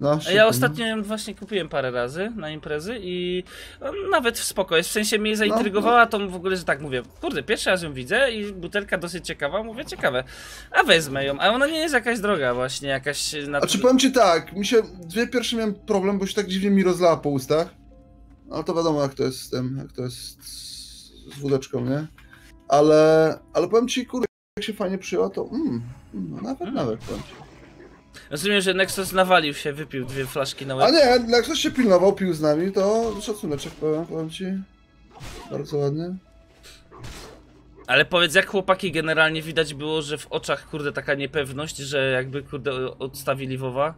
No, Ja szybko, ostatnio ją właśnie kupiłem parę razy na imprezy i no, nawet w spoko jest. W sensie mnie zaintrygowała to w ogóle, że tak mówię, kurde, pierwszy raz ją widzę i butelka dosyć ciekawa, mówię ciekawe. A wezmę ją, a ona nie jest jakaś droga właśnie, jakaś A czy powiem ci tak, mi się dwie pierwsze miałem problem, bo się tak dziwnie mi rozlała po ustach. No to wiadomo jak to jest z tym, jak to jest z, z wódeczką, nie? Ale, ale powiem ci, kurde, jak się fajnie przyjęła, to mm, mm, nawet, Mm. nawet powiem ci. Rozumiem, że Nexus nawalił się, wypił dwie flaszki na łeb. A nie, ktoś się pilnował, pił z nami, to szacuneczek powiem, powiem ci. Bardzo ładnie. Ale powiedz, jak chłopaki generalnie widać było, że w oczach, kurde, taka niepewność, że jakby, kurde, odstawili WoWa?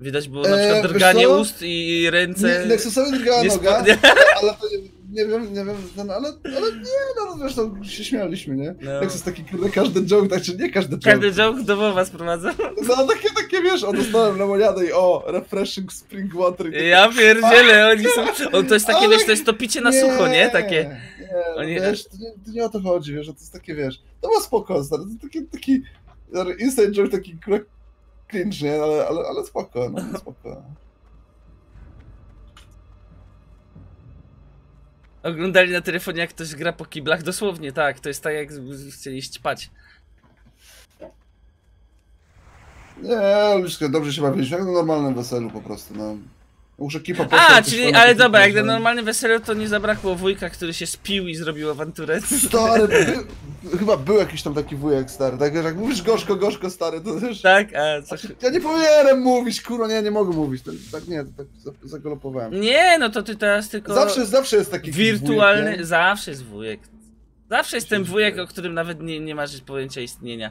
Widać było na Eee, przykład drganie ust i, ręce. Nie, Nexusowi drgała noga, ale to nie, nie wiem, nie wiem, ten, ale, ale nie, no zresztą się śmialiśmy, nie? No. Nexus taki, kurde, każdy joke, tak czy nie każdy joke. Każdy joke do WoWa sprowadza. No takie, takie wiesz, o dostałem lemoniadę i o, refreshing spring water. i Ja pierdzielę, oni są... O, to jest takie, Ale- wiesz, to jest to picie na sucho, nie? Takie... Nie, no Oni- wiesz, to nie, to nie o to chodzi, wiesz, że to jest takie, wiesz, to było spoko, stary, to taki, taki inside joke, taki cringe, nie, ale, ale, ale spoko, no, spoko. Oglądali na telefonie, jak ktoś gra po kiblach, dosłownie tak, to jest tak, jak chcieli ćpać. Nie, Luczka, dobrze się bawiliśmy, jak na normalnym weselu po prostu, no. Muszę kipa A, poszła, coś czyli, ale dobra, jak na no. normalnym weselu, to nie zabrakło wujka, który się spił i zrobił awanturę. Stary, [laughs] by, chyba był jakiś tam taki wujek stary, tak, jak mówisz gorzko, gorzko, stary, to też... Tak, a coś... Ja nie powinienem mówić, kurwa, nie, nie mogę mówić, to, tak nie, to tak za- zagalopowałem. Nie, no to ty teraz tylko... Zawsze, zawsze jest taki Wirtualny, wujek, zawsze jest wujek. Zawsze jest ten wujek. o którym nawet nie, nie masz pojęcia istnienia.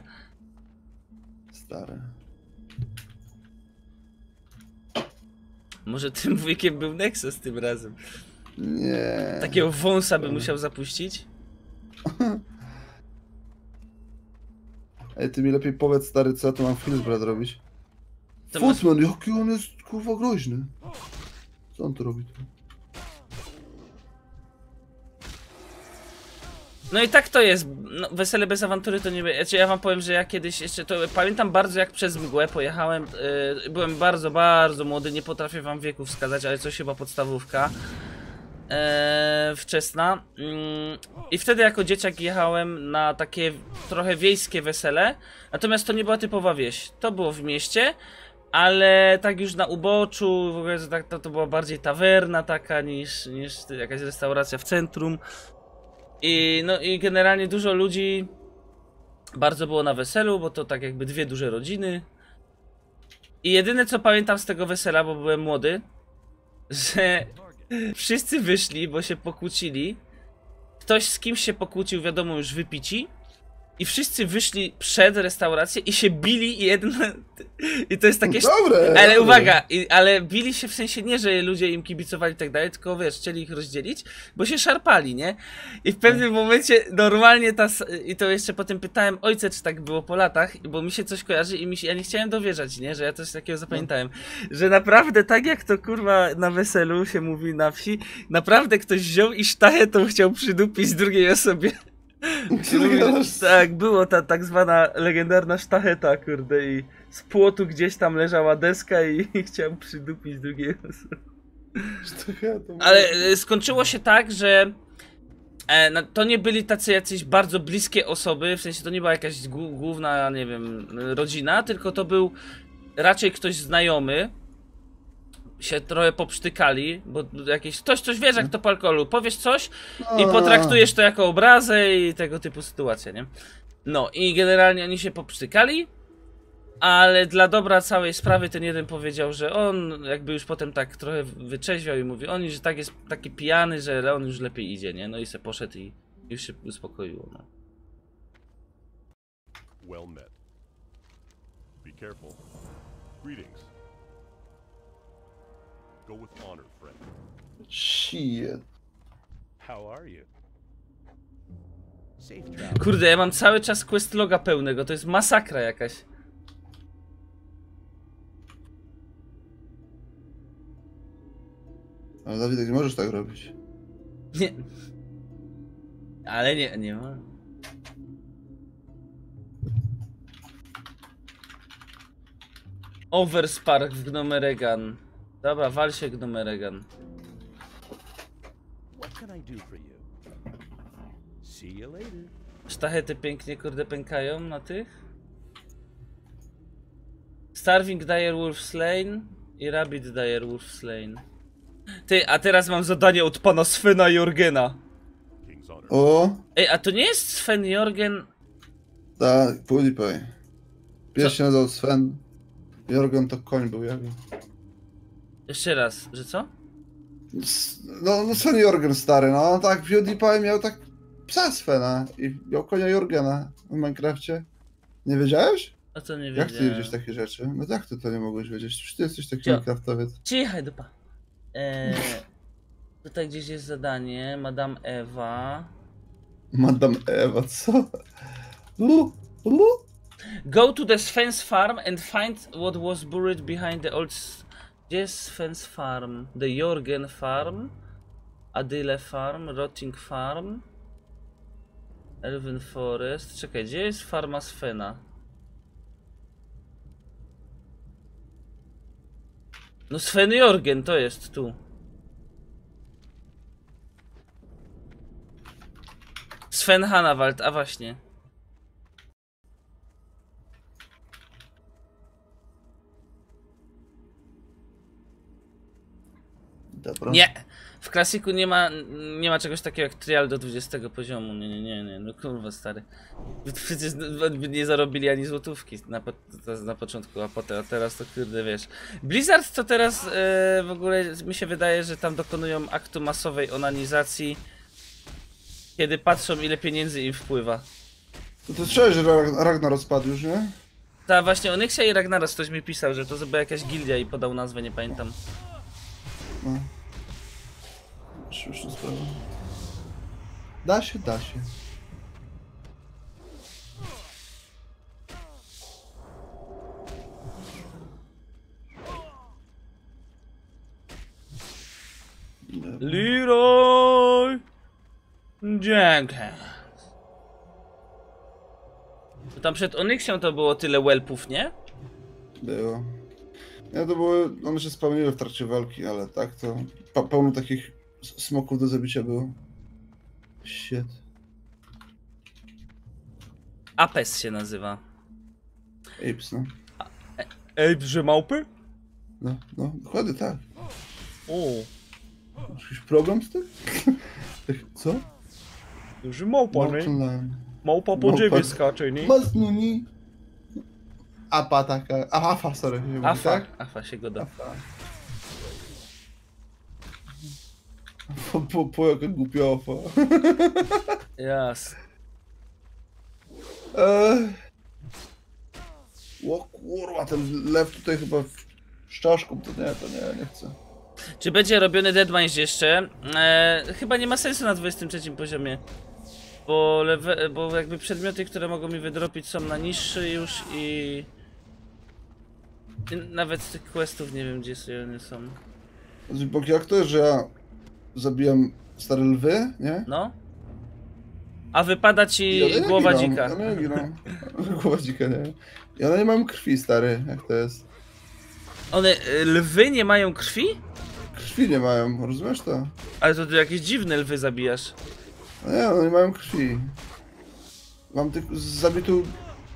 Stary. Może tym [laughs] wujkiem był Nexus tym razem. Nie. Takiego wąsa by musiał zapuścić. Ej, ty mi lepiej powiedz, stary, co ja tu mam w Hillsbrad robić. To Footman, jaki on jest, kurwa, groźny. Co on tu robi? tu? No i tak to jest. No, wesele bez awantury to nie będzie. Znaczy, ja wam powiem, że ja kiedyś jeszcze to pamiętam bardzo jak przez mgłę pojechałem. Yy, byłem bardzo, bardzo młody, nie potrafię wam wieku wskazać, ale coś chyba podstawówka. Yy, wczesna. Mm, I wtedy jako dzieciak jechałem na takie trochę wiejskie wesele. Natomiast to nie była typowa wieś. To było w mieście. Ale tak już na uboczu, w ogóle że tak, to, to była bardziej tawerna taka niż, niż jakaś restauracja w centrum. I, no, I generalnie dużo ludzi bardzo było na weselu, bo to tak jakby dwie duże rodziny. I jedyne co pamiętam z tego wesela, bo byłem młody, że [laughs] wszyscy wyszli, bo się pokłócili. Ktoś z kimś się pokłócił, wiadomo, już wypici. I wszyscy wyszli przed restaurację i się bili i jeden... [laughs] I to jest takie... Dobre! Ale dobre. uwaga, i, ale bili się w sensie nie, że ludzie im kibicowali i tak dalej, tylko wiesz, chcieli ich rozdzielić, bo się szarpali, nie? I w pewnym momencie normalnie ta. I to jeszcze potem pytałem ojca, czy tak było po latach, bo mi się coś kojarzy i mi się, ja nie chciałem dowierzać, nie? Że ja coś takiego zapamiętałem. Że naprawdę tak jak to kurwa na weselu się mówi na wsi, naprawdę ktoś wziął i sztachetą chciał przydupić drugiej osobie. Tak, było ta tak zwana legendarna sztacheta, kurde, i z płotu gdzieś tam leżała deska i, [laughs] i chciałem przydupić drugiej osoby. Ale e, skończyło się tak, że e, no, to nie byli tacy jacyś bardzo bliskie osoby, w sensie to nie była jakaś głó- główna, nie wiem, rodzina, tylko to był raczej ktoś znajomy. Się trochę poprztykali, bo jakieś ktoś coś wiesz jak to po alkoholu, powiesz coś i potraktujesz to jako obrazę i tego typu sytuacja, nie? No i generalnie oni się poprztykali, ale dla dobra całej sprawy ten jeden powiedział, że on jakby już potem tak trochę wyczeźwiał i mówi, on już tak jest taki pijany, że on już lepiej idzie, nie? No i se poszedł i już się uspokoiło, no. Well met. Be careful. Greetings. Go with honor, friend. Shit. How are you? Kurde, ja mam cały czas quest loga pełnego, to jest masakra jakaś. Ale Dawidek, nie możesz tak robić. Nie. Ale nie, nie ma. Overspark w Gnomeregan. Dobra, wal się later. Sztachety pięknie kurde pękają na tych. Starving Dire Wolf Slain i Rabbit Dire Wolf Slain. Ty, a teraz mam zadanie od pana Svena Jorgena. O, Ej, a to nie jest Sven Jorgen... tak, PewDiePie. Pies się nazywał Sven. Jorgen to koń był, ja wiem. Jeszcze raz, że co? No, no Sven Jorgen stary, no tak, PewDiePie miał tak psa Svena i miał konia Jorgena w Minecrafcie. Nie wiedziałeś? A co nie Jak ty wiedziałem. wiedziesz takie rzeczy? No jak ty to nie mogłeś wiedzieć? Przecież ty jesteś taki Cio. Minecraftowiec. Cichaj dupa. Eee, tutaj gdzieś jest zadanie, Madame Ewa. Madame Ewa, co? Lu, lu? Go to the Sven's farm and find what was buried behind the old... Gdzie jest Sven's farm? The Jorgen farm? Adyle farm? Rotting farm? Elven Forest? Czekaj, gdzie jest farma Svena? No Sven Jorgen to jest tu. Sven Hanawald, a właśnie. Dobra. Nie! W klasiku nie ma, nie ma czegoś takiego jak trial do 20 poziomu. Nie, nie, nie, nie. No kurwa stary. Przecież nie zarobili ani złotówki na, po, na początku, a potem, a teraz to kurde wiesz. Blizzard to teraz e, w ogóle mi się wydaje, że tam dokonują aktu masowej onanizacji. Kiedy patrzą ile pieniędzy im wpływa. To, to słyszałeś, że Rag- Ragnar rozpadł już, nie? Ta właśnie Onyxia i Ragnaros ktoś mi pisał, że to była jakaś gildia i podał nazwę, nie pamiętam. No. Śmieszna sprawa. Da się, da się. Leroy Jenkins. To Tam przed Onyxią to było tyle whelpów, nie? Było. Nie, to były, one się spełniły w trakcie walki, ale tak to pa, pełno takich smoków do zabicia było. Shit. Apes się nazywa. Apes, no. Ej, że małpy? No, no, dokładnie tak. O, Masz jakiś problem z tym? [laughs] Co? że małpa, Lion. Małpa po drzewie skacze, nie? Maznuni. Apa taka. A, afa, sorry. Nie mówi, Afa, Tak? afa się go da. Afa. Po, po, po jaka głupia afa. [laughs] Jas. Eee. O kurwa, ten lew tutaj chyba w szczaszką, to nie, to nie, nie chcę. Czy będzie robiony Deadmines jeszcze? E, chyba nie ma sensu na 23 poziomie. Bo, lewe, bo jakby przedmioty, które mogą mi wydropić są na niższy już i... nawet z tych questów nie wiem gdzie sobie one są. Zipok, jak to jest, że ja zabijam stare lwy, nie? No. A wypada ci nie głowa giną, dzika. One nie giną. [laughs] Głowa dzika, nie? I one nie mają krwi, stary, jak to jest? One, y, lwy nie mają krwi? Krwi nie mają, rozumiesz to? Ale to ty jakieś dziwne lwy zabijasz. No nie, one nie mają krwi. Mam tylko z zabitą,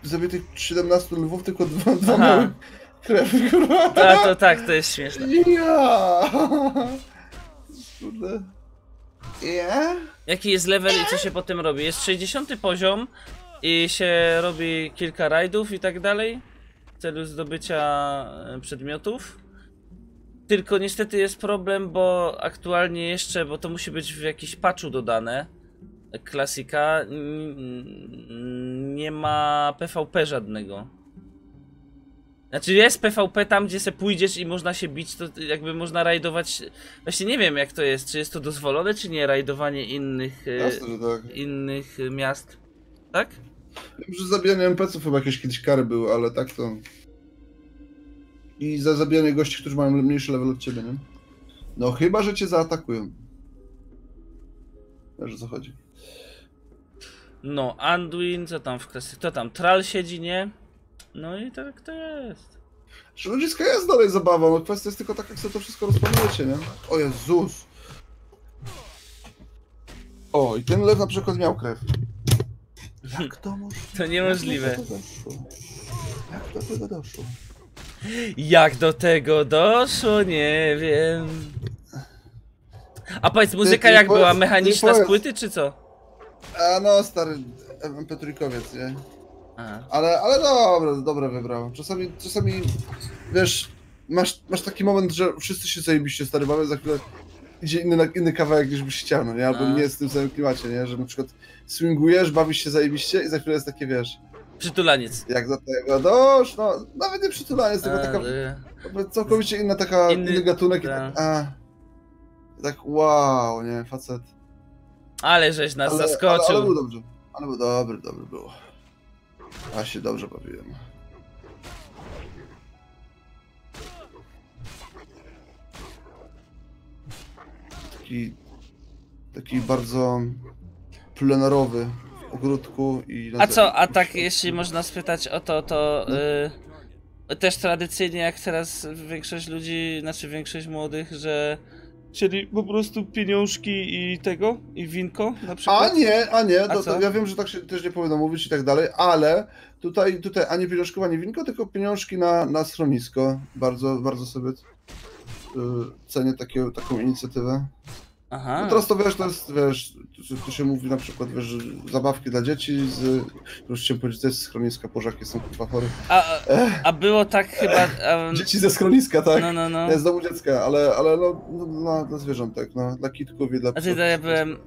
zabitych 17 lwów, tylko dwa, dwa miały krew, [laughs] kurwa. A to tak, to jest śmieszne. Ja! Kurde. Ja? Jaki jest level i co się potem robi? Jest 60 poziom i się robi kilka rajdów i tak dalej w celu zdobycia e, przedmiotów. Tylko niestety jest problem, bo aktualnie jeszcze, bo to musi być w jakiś patchu dodane. Klasika nie ma PvP żadnego. Znaczy jest PvP tam, gdzie se pójdziesz i można się bić, to jakby można rajdować. Właśnie nie wiem jak to jest, czy jest to dozwolone, czy nie, rajdowanie innych, e, Jasne, że tak. innych e, miast. Tak? Wiem, że zabijanie NPC-ów chyba jakieś kiedyś kary były, ale tak to... I za zabijanie gości, którzy mają mniejszy level od ciebie, nie? No chyba, że cię zaatakują. Wiesz o co chodzi. No, Anduin, co tam w klasy? Kto tam? Tral siedzi, nie? No i tak to jest. Że ludziska jest dalej zabawa, no kwestia jest tylko taka, jak sobie to wszystko rozplanujecie, nie? O Jezus! O, i ten lew na przykład miał krew. Jak to [laughs] możliwe? To niemożliwe. Jak do tego doszło? Jak do tego doszło? Jak do tego doszło, nie wiem. A powiedz, muzyka ty jak była? Mechaniczna z powiedz. płyty, czy co? A no, stary MP3kowiec, nie? Ale, ale dobre, dobre wybrał. Czasami, czasami, wiesz, masz, masz taki moment, że wszyscy się zajebiście stary bawią, za chwilę idzie inny, inny kawałek niż byś chciał, no nie? Albo A. nie jest w tym samym klimacie, nie? Że na przykład swingujesz, bawisz się zajebiście i za chwilę jest takie, wiesz, Przytulaniec. jak do tego dosz, no, nawet nie przytulanie, tylko taka, całkowicie inna taka, Inny- inny, gatunek i tak. a, tak wow, nie, facet. Ale żeś nas Ale, ale, zaskoczył. ale był dobrze, ale był dobry, dobry było. A się dobrze bawiłem. Taki, taki bardzo plenerowy w ogródku i... na A co, a tak jeśli można spytać o to, to y, też tradycyjnie jak teraz większość ludzi, znaczy większość młodych, że chcieli po prostu pieniążki i tego, i winko na A przykład? nie, a nie, A to, co? to ja wiem, że tak się też nie powinno mówić i tak dalej, ale tutaj, tutaj ani pieniążki, ani winko, tylko pieniążki na, na schronisko. Bardzo, bardzo sobie y, cenię takie, taką inicjatywę. Aha. No teraz to wiesz, to jest, wiesz, tu, się mówi na przykład, wiesz, zabawki dla dzieci, z, już się powiedzieć, to jest schroniska, pożaki są kurwa chory. A, a, a było tak chyba... Dzieci ze schroniska, tak? no, no, no. Nie z domu dziecka, ale, ale no, no, dla, dla zwierzątek, no, dla kitków i dla A ty psów. to ja byłem,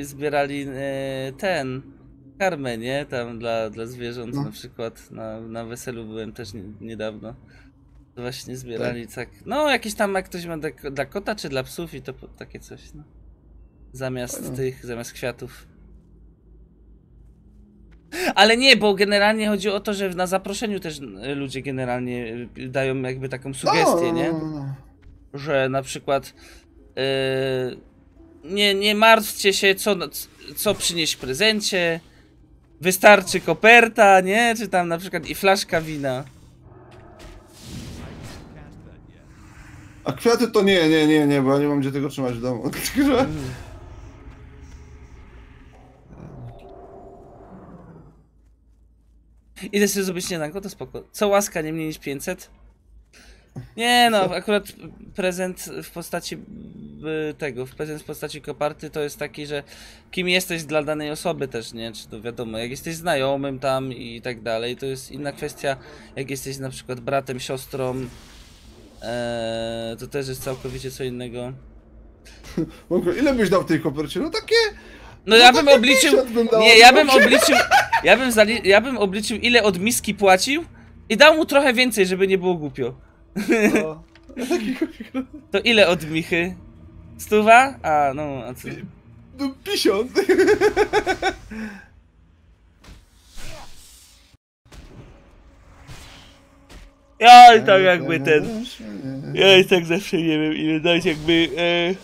y, zbierali y, ten, karmę, nie? Tam dla, dla zwierząt No. na przykład, na, na weselu byłem też nie, niedawno. Właśnie zbierali tak. no jakieś tam jak ktoś ma dla, kota czy dla psów i to takie coś, no. Zamiast tych, zamiast kwiatów. Ale nie, bo generalnie chodzi o to, że na zaproszeniu też y, ludzie generalnie y, dają jakby taką sugestię, nie? No, no, no. że na przykład yy, nie, nie martwcie się, co, co przynieść w prezencie. Wystarczy koperta, nie? Czy tam na przykład i flaszka wina. A kwiaty to nie, nie, nie, nie, bo ja nie mam gdzie tego trzymać w domu. [laughs] Także... Idę sobie zrobić śniadanko, to spoko. Co łaska, nie mniej niż 500? Nie no, akurat prezent w postaci y, tego, w prezent w postaci koparty to jest taki, że kim jesteś dla danej osoby też, nie? Czy to wiadomo, jak jesteś znajomym tam i tak dalej, to jest inna kwestia, jak jesteś na przykład bratem, siostrą, e, to też jest całkowicie co innego. [laughs] Monko, ile byś dał tej kopercie? No takie... No ja bym takie obliczył, 50 bym dał, nie, ja bym no. obliczył, ja bym, zali, ja bym obliczył ile od miski płacił i dał mu trochę więcej, żeby nie było głupio. No. [laughs] To ile od Michy? Stuwa? A, no, a co? No, pisiąt. [laughs] Ja i tak jakby ten. Ja i tak zawsze nie wiem ile dać jakby. E...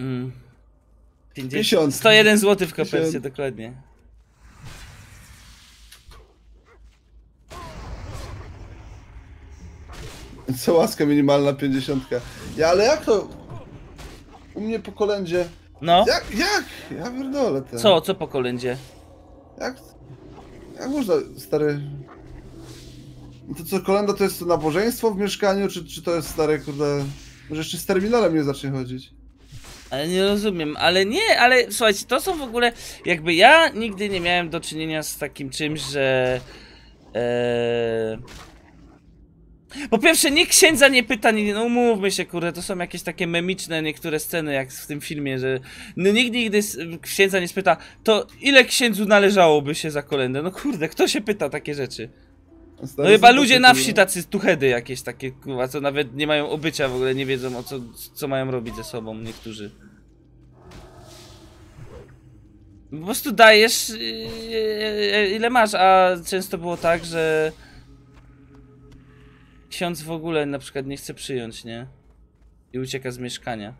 Mm. 50. 50. 101 zł w kopercie, 50. dokładnie. Co łaska minimalna 50. Ja, ale jak to? U mnie po kolędzie. No. Jak? Jak? Ja pierdolę ten. Co, co po kolędzie? Jak? Jak można, stary... To co, kolenda to jest to nabożeństwo w mieszkaniu, czy, czy to jest stare, kurde... Może jeszcze z terminalem nie zacznie chodzić? Ale nie rozumiem, ale nie, ale słuchajcie, to są w ogóle, jakby ja nigdy nie miałem do czynienia z takim czymś, że... E... Po pierwsze, nikt księdza nie pyta, nie, no umówmy się, kurde, to są jakieś takie memiczne niektóre sceny, jak w tym filmie, że no nikt nigdy księdza nie spyta, to ile księdzu należałoby się za kolendę? No kurde, kto się pyta takie rzeczy? No Stary, chyba ludzie na wsi tacy tuchedy jakieś takie, kurwa, co nawet nie mają obycia w ogóle, nie wiedzą o co, co mają robić ze sobą niektórzy. Po prostu dajesz yy, ile masz, a często było tak, że ksiądz w ogóle na przykład nie chce przyjąć, nie? I ucieka z mieszkania.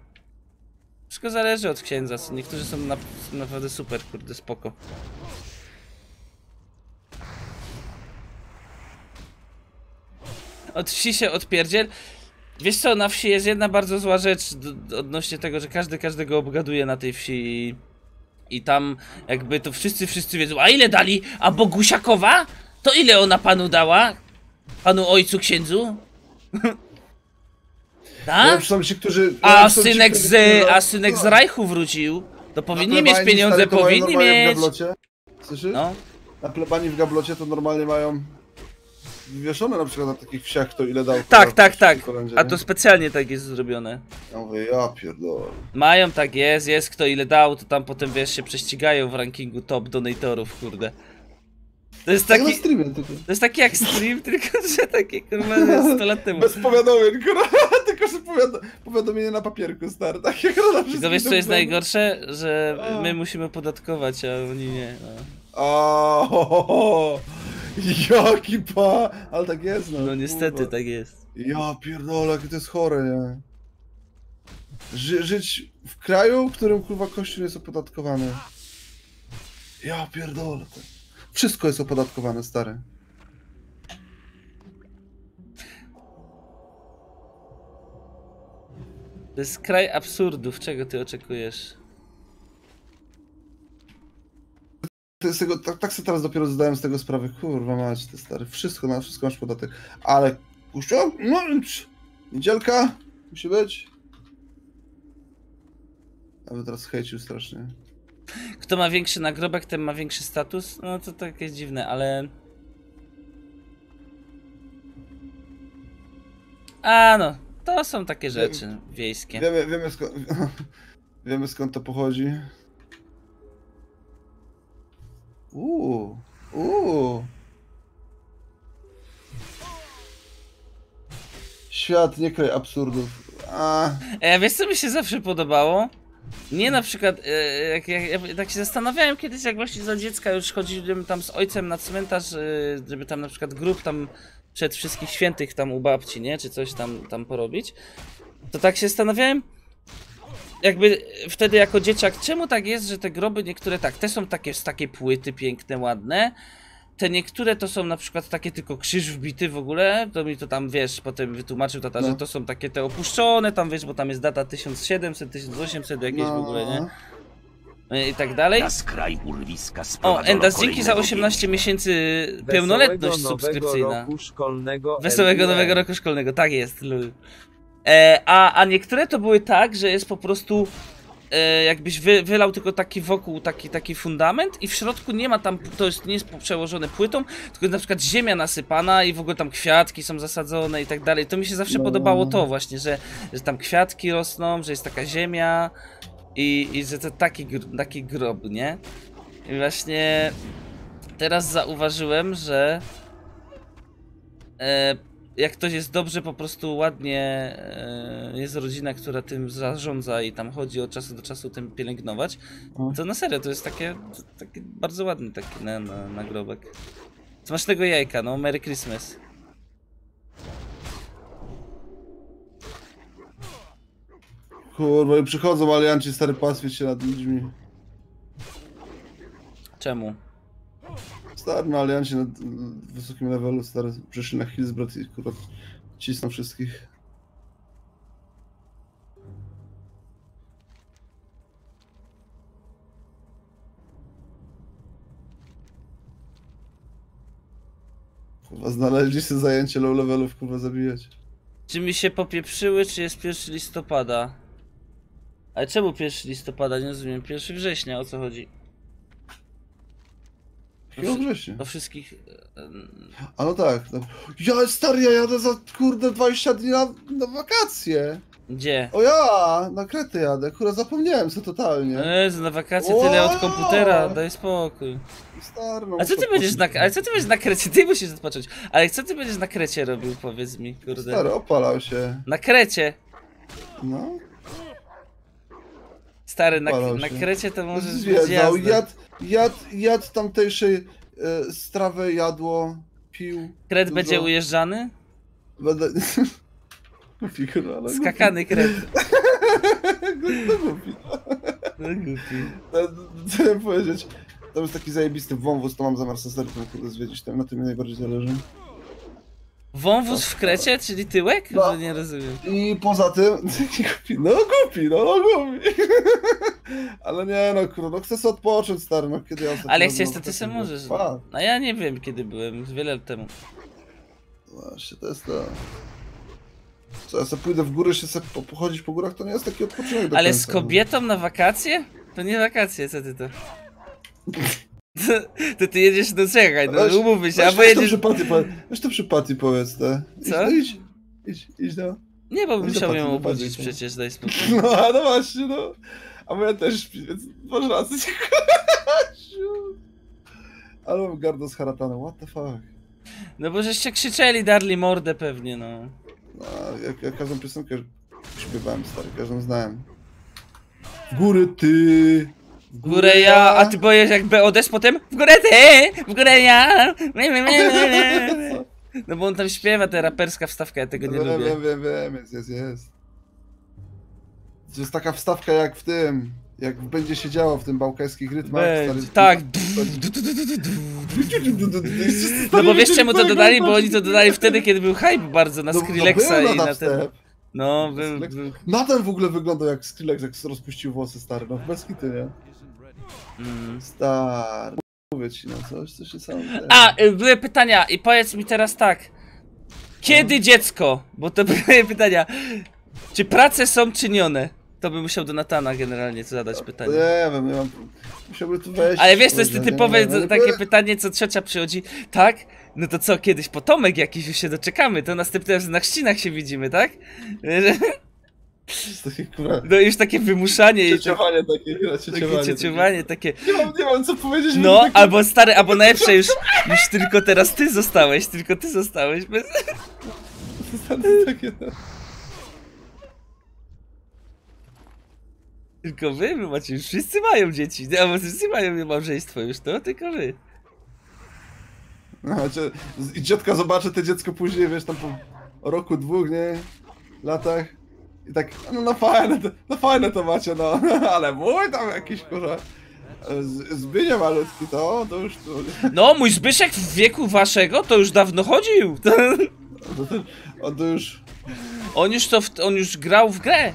Wszystko zależy od księdza, niektórzy są na, naprawdę super, kurde, spoko. od wsi się odpierdziel. Wiesz co, na wsi jest jedna bardzo zła rzecz odnośnie tego, że każdy każdego obgaduje na tej wsi i, i tam jakby to wszyscy, wszyscy wiedzą, a ile dali? A Bogusiakowa? To ile ona panu dała? Panu ojcu księdzu? [laughs] Tak? są ci, którzy... A są ci, synek którzy- z, no, a synek z. Rajchu wrócił. To powinni Na mieć pieniądze, stary, powinni W mieć. gablocie. Słyszysz? No. Na plebanii w gablocie to normalnie mają wywieszone na przykład na takich wsiach to ile dał. Tak, tak, tak. kolędzie, A to specjalnie tak jest zrobione. Ja mówię, ja pierdolę. Mają tak jest, jest kto ile dał, to tam potem wiesz się prześcigają w rankingu top donatorów, kurde. To jest Tak taki. na streamie tylko. To jest taki jak stream, tylko [laughs] że taki kurwa 100 lat temu. Bez powiadomień, kurwa, [laughs] tylko że powiado powiadomienie na papierku, stary, tak jak na Tylko wiesz co jest najgorsze? Że my musimy opodatkować, a oni nie. No, O, ho, ho, ho. Jaki pa! Ale tak jest, no. no niestety kurwa. tak jest. Ja pierdolę, jakie to jest chore, nie? Ży żyć w kraju, w którym kurwa kościół jest opodatkowany. Ja pierdolę. To. Wszystko jest opodatkowane, stary. To jest kraj absurdów, czego ty oczekujesz? Tego, tak, tak sobie teraz dopiero zdałem z tego sprawy. Kurwa mać, ty stary. Wszystko, na wszystko masz podatek. Ale puszczą? No, niedzielka musi być. Bym teraz hejcił strasznie. Kto ma większy nagrobek, ten ma większy status? No to tak jest dziwne, ale. A no, to są takie rzeczy wiejskie. Wiemy, wiemy skąd, [laughs] wiemy skąd to pochodzi. Uuu, uuu. Świat, nie kraj absurdów. A, E, wiesz co mi się zawsze podobało? Nie na przykład, e, jak, jak, ja tak się zastanawiałem kiedyś, jak właśnie za dziecka już chodziłem tam z ojcem na cmentarz, e, żeby tam na przykład grób tam przed wszystkich świętych tam u babci, nie? Czy coś tam, tam porobić. To tak się zastanawiałem, jakby wtedy jako dzieciak, czemu tak jest, że te groby niektóre tak, te są takie z takiej płyty piękne, ładne, te niektóre to są na przykład takie tylko krzyż wbity w ogóle, to mi to tam wiesz, potem wytłumaczył tata, że No. to są takie te opuszczone, tam wiesz, bo tam jest data 1700, 1800 jakieś w ogóle, nie? I tak dalej. Na skraj urwiska O, dzięki za kolejnego 18 miesięcy pełnoletność Wesołego nowego subskrypcyjna. roku szkolnego Wesołego LUE. nowego roku szkolnego, tak jest, lul. E, a, a niektóre to były tak, że jest po prostu e, jakbyś wy, wylał tylko taki wokół, taki, taki fundament i w środku nie ma tam, to jest, nie jest przełożone płytą, tylko jest na przykład ziemia nasypana i w ogóle tam kwiatki są zasadzone i tak dalej. To mi się zawsze No. podobało to właśnie, że, że tam kwiatki rosną, że jest taka ziemia i, i że to taki, taki grob, nie? I właśnie teraz zauważyłem, że e, jak ktoś jest dobrze, po prostu ładnie e, jest rodzina, która tym zarządza i tam chodzi od czasu do czasu tym pielęgnować, O. to na serio to jest takie, to, taki bardzo ładny taki na, na, nagrobek. Smacznego jajka, no Merry Christmas. kurwa, i przychodzą alianci, stary pastwić się nad ludźmi. Czemu? Stary, no na w wysokim levelu, stary, przyszli na Hillsbrad i kurwa cisną wszystkich. Kurwa, znaleźli sobie zajęcie low levelów, kurwa, zabijać. Czy mi się popieprzyły, czy jest 1 listopada? Ale czemu 1 listopada? Nie rozumiem. 1 września, o co chodzi? Chyba września. O wszystkich... e, A no tak. No. Ja, stary, ja jadę za, kurde, 20 dni na, na wakacje. Gdzie? O ja, na Kretę jadę, kurwa, zapomniałem co totalnie. Jezu, na wakacje tyle od komputera, daj spokój. Stary, no A co ty będziesz na, ale co ty będziesz na krecie? Ty musisz odpocząć. Ale co ty będziesz na krecie robił, powiedz mi, kurde. Stary, opalał się. Na krecie. No. Stary, na, Opalał na krecie to możesz być jazda. jadł, jadł, jadł tamtejszej e, strawę, jadło, pił. Kret dużo. będzie ujeżdżany? Będę... [laughs] Kurwa, ale Skakany kret. No, głupi. No głupi. No, Co miałem powiedzieć? Tam jest taki zajebisty wąwóz, to mam zamiar tam kurde zwiedzić, tam na tym mi najbardziej zależy. Wąwóz w krecie, czyli tyłek? No. Że nie rozumiem. I poza tym, [laughs] no głupi, no, no głupi. [laughs] Ale nie no, kurde, no chcę sobie odpocząć, stary, no kiedy ja Ale jak to ty takim- możesz. No ja nie wiem kiedy byłem, wiele lat temu. właśnie, to jest to. Co, ja sobie pójdę w górę, się sobie po- pochodzić po górach, to nie jest taki odpoczynek do Ale końca, z kobietą na wakacje? To nie wakacje, co ty to? [laughs] To, to ty jedziesz, no czekaj, no Weź- umówmy się, Weź, albo weź to jedziesz... przy powiedz, weź to przy Patty powiedz, te. Idź, Co? No, idź, idź, idź, no. Nie, bo bym musiał ją do obudzić przecież, daj spokój. [laughs] No, no właśnie, no. A moja też śpi, więc masz rację. [laughs] Ale mam gardo z haratanem, what the fuck. No bo żeście krzyczeli, darli mordę pewnie, no. No, jak, jak każdą piosenkę śpiewałem, stary, każdą znałem. W góry ty, W górę ja, a ty boisz jak BODS potem? W górę ty, w górę ja. No bo on tam śpiewa, ta raperska wstawka, ja tego nie wiem, lubię. wiem, wiem, wiem, jest, jest, jest. To jest taka wstawka jak w tym, jak będzie się działo w tym bałkańskich rytmach. Będzie, stary, tak. No bo wiesz wiecie, czemu to dodali? Bo oni to dodali wtedy, kiedy był hype bardzo na No, Skrillexa no, był i na ten... No, był, był. Na ten w ogóle wyglądał jak Skrillex, jak rozpuścił włosy stary, no bez hity, nie? Mm. Stary. Mówię ci, no coś, coś się sam... A, y, były pytania i powiedz mi teraz tak. Kiedy dziecko? Bo to [laughs] były pytania. Czy prace są czynione? To bym musiał do Natana generalnie zadać pytanie. Nie wiem, ja mam... Musiałby tu wejść. Ale wiesz, to jest nie typowe wiem, ale- takie pytanie, co trzecia przychodzi. Tak? No to co, kiedyś potomek jakiś już się doczekamy, to następnym razem na chrzcinach się widzimy, tak? [laughs] To takie, kurwa... No już takie wymuszanie i tak, Cieciowanie takie, kurwa, takie cieciowanie. cieciowanie, takie... Nie mam, nie mam co powiedzieć. No, to takie- albo stary, albo najlepsze już, już tylko teraz ty zostałeś, tylko ty zostałeś bez... takie, no. Tylko wy, wy macie, już wszyscy mają dzieci, nie? albo wszyscy mają małżeństwo już, to tylko wy. No, I ciotka zobaczy te dziecko później, wiesz, tam po roku, dwóch, nie? Latach. I tak, no, no fajne, to, no fajne to macie, no, [laughs] ale mój tam jakiś, kurwa, Zbynie malutki, to, to już, No, mój Zbyszek w wieku waszego to już dawno chodził. [laughs] on to już, On już to, w, on już grał w grę.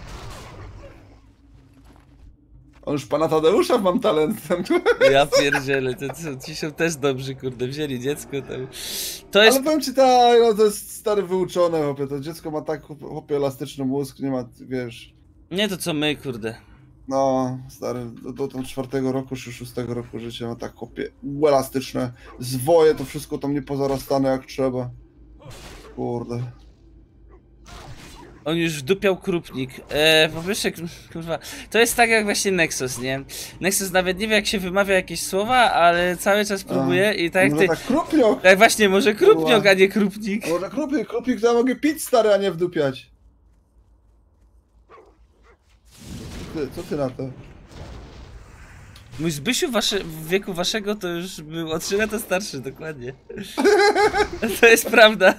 On już pana Tadeusza mam talent tam, Ja pierdzielę, to, to ci są też dobrzy, kurde, wzięli dziecko tam. To jest, Ale powiem ci tak, no to jest stary wyuczone, chłopie, to dziecko ma tak, chłopie, elastyczny mózg, nie ma, wiesz, nie to co my, kurde. no, stary, do, do tam czwartego roku, czy szóstego roku życia, ma tak, chłopie, elastyczne, zwoje, to wszystko tam nie pozarastane jak trzeba. Kurde. On już wdupiał krupnik. Eee, wiesz, jak, kurwa, to jest tak jak właśnie Nexus, nie? Nexus nawet nie wie jak się wymawia jakieś słowa, ale cały czas próbuje i tak jak ty, tak krupniok! tak właśnie, może krupniok, a nie krupnik. Może krupnik, krupnik to ja mogę pić stary, a nie wdupiać. Ty, co ty na to? Mój Zbysiu wasze, w wieku waszego to już był o 3 lata starszy, dokładnie. [laughs] To jest prawda.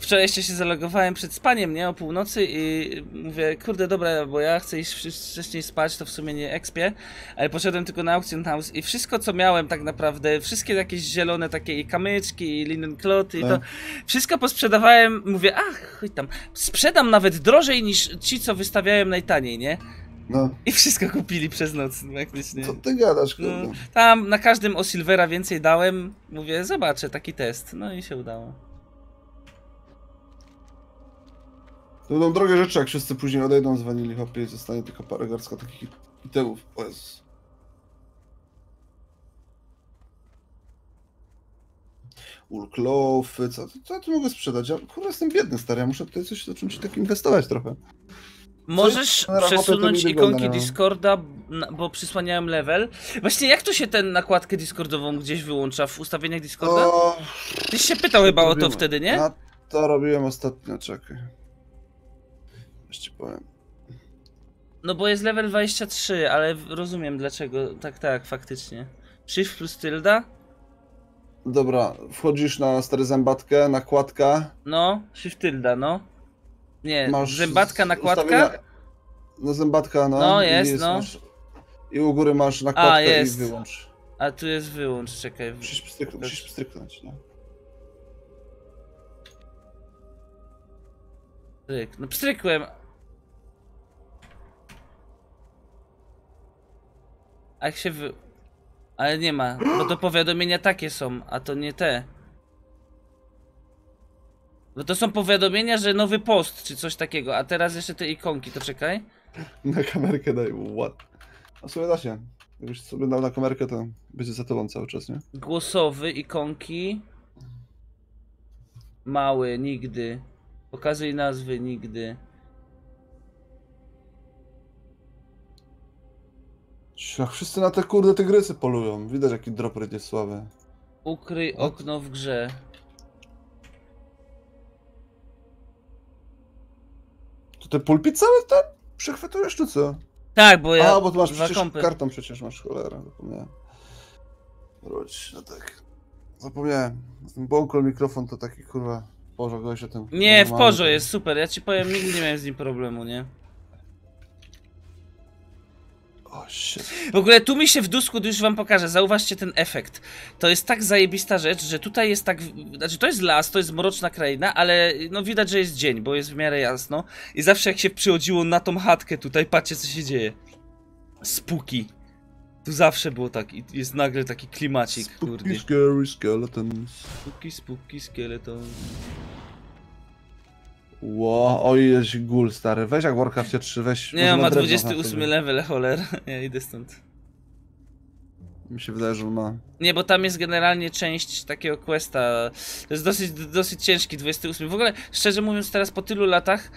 Wczoraj jeszcze się zalogowałem przed spaniem, nie? O północy i mówię, kurde, dobra, bo ja chcę iść wcześniej spać, to w sumie nie ekspię, ale poszedłem tylko na Auction House i wszystko, co miałem tak naprawdę, wszystkie jakieś zielone takie i kamyczki, i linen cloth i to, Tak. wszystko posprzedawałem, mówię, ach, chuj tam, sprzedam nawet drożej niż ci, co wystawiałem najtaniej, nie? No, I wszystko kupili przez noc, praktycznie. co ty gadasz, No, kurde? tam na każdym o Silvera więcej dałem, mówię, zobaczę, taki test, no i się udało. To będą drogie rzeczy, jak wszyscy później odejdą z wanili hopie i zostanie tylko parę garstka takich itemów. O Jezus. Ulklofy, co, co ja tu mogę sprzedać? Ja kurwa jestem biedny stary, ja muszę tutaj coś zacząć tak inwestować trochę. Możesz to przesunąć ikonki no. Discorda, bo przysłaniałem level. Właśnie jak to się ten nakładkę Discordową gdzieś wyłącza w ustawieniach Discorda? O, Tyś się pytał chyba o to wtedy, nie? Ja to robiłem ostatnio, czekaj. Ci powiem. No bo jest level 23, ale rozumiem dlaczego. Tak, tak, faktycznie. Shift plus tylda? Dobra, wchodzisz na stary zębatkę, nakładka. No, shift tylda, no. Nie, Masz zębatka, nakładka? No zębatka, no. No, i jest, no. Masz, I u góry masz nakładkę jest. i wyłącz. A tu jest wyłącz, czekaj. Musisz, pstryk, musisz pstryknąć, nie? Pstryk. No pstrykłem. A jak się wy... Ale nie ma, bo to powiadomienia takie są, a to nie te. Bo to są powiadomienia, że nowy post, czy coś takiego, a teraz jeszcze te ikonki, to czekaj. Na kamerkę daj, what? A da się. Jakbyś sobie dał na kamerkę, to będzie za tobą cały czas, nie? Głosowy, ikonki. Mały, nigdy. Pokazuj nazwy, nigdy. Jak wszyscy na te kurde tygrysy polują. Widać jaki drop rate jest słaby. Ukryj okno w grze. To te pulpit cały ten przechwytujesz, czy co? Tak, bo ja A, bo ty masz przecież kompy. kartą przecież masz, cholera, zapomniałem. Wróć, no tak. Zapomniałem. Ten bąkol mikrofon to taki kurwa... Boże, go się tym... Nie, w porze ten- jest super. Ja ci powiem, nigdy nie miałem z nim problemu, nie? O, shit. W ogóle tu mi się w dusku, już wam pokażę, zauważcie ten efekt. To jest tak zajebista rzecz, że tutaj jest tak, znaczy to jest las, to jest mroczna kraina, ale no widać, że jest dzień, bo jest w miarę jasno. I zawsze jak się przychodziło na tą chatkę tutaj, patrzcie co się dzieje. Spuki. Tu zawsze było tak i jest nagle taki klimacik, Spooky, kurde. scary skeletons. Spuki, spuki, skeleton. Ło, oj, jest gul stary. Weź jak Warcraftie 3, weź... Nie, on ma drewno 28 sobie. level, cholera. [laughs] Ja idę stąd. Mi się wydaje, że ma... Nie, bo tam jest generalnie część takiego questa. To jest dosyć, dosyć ciężki, 28. W ogóle, szczerze mówiąc, teraz po tylu latach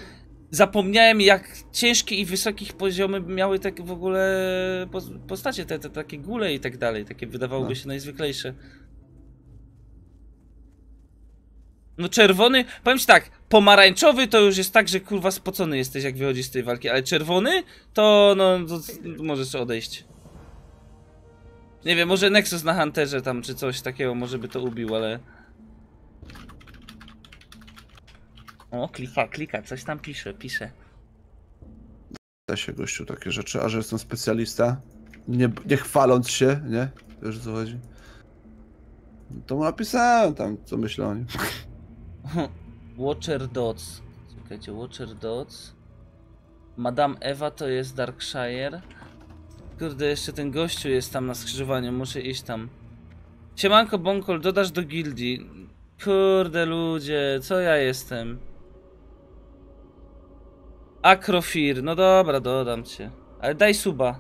zapomniałem, jak ciężkie i wysokich poziomy miały tak w ogóle pos- postacie, te, te takie góle i tak dalej. Takie wydawałoby No. się najzwyklejsze. No czerwony, powiem ci tak, pomarańczowy to już jest tak, że kurwa spocony jesteś jak wychodzisz z tej walki, ale czerwony to no to, możesz odejść. Nie wiem, może Nexus na Hunterze tam czy coś takiego może by to ubił, ale... O, klika, klika, coś tam pisze, pisze. Da się gościu takie rzeczy, a że jestem specjalista, nie, nie chwaląc się, nie? Wiesz co chodzi? No To mu napisałem tam, co myślę o nim. [laughs] Watcher Dots. Czekajcie, Watcher Dots. Madame Ewa to jest Darkshire. Kurde, jeszcze ten gościu jest tam na skrzyżowaniu, muszę iść tam. Siemanko Bonkol, dodasz do gildii. Kurde ludzie, co ja jestem? Akrofir, no dobra, dodam cię. Ale daj suba.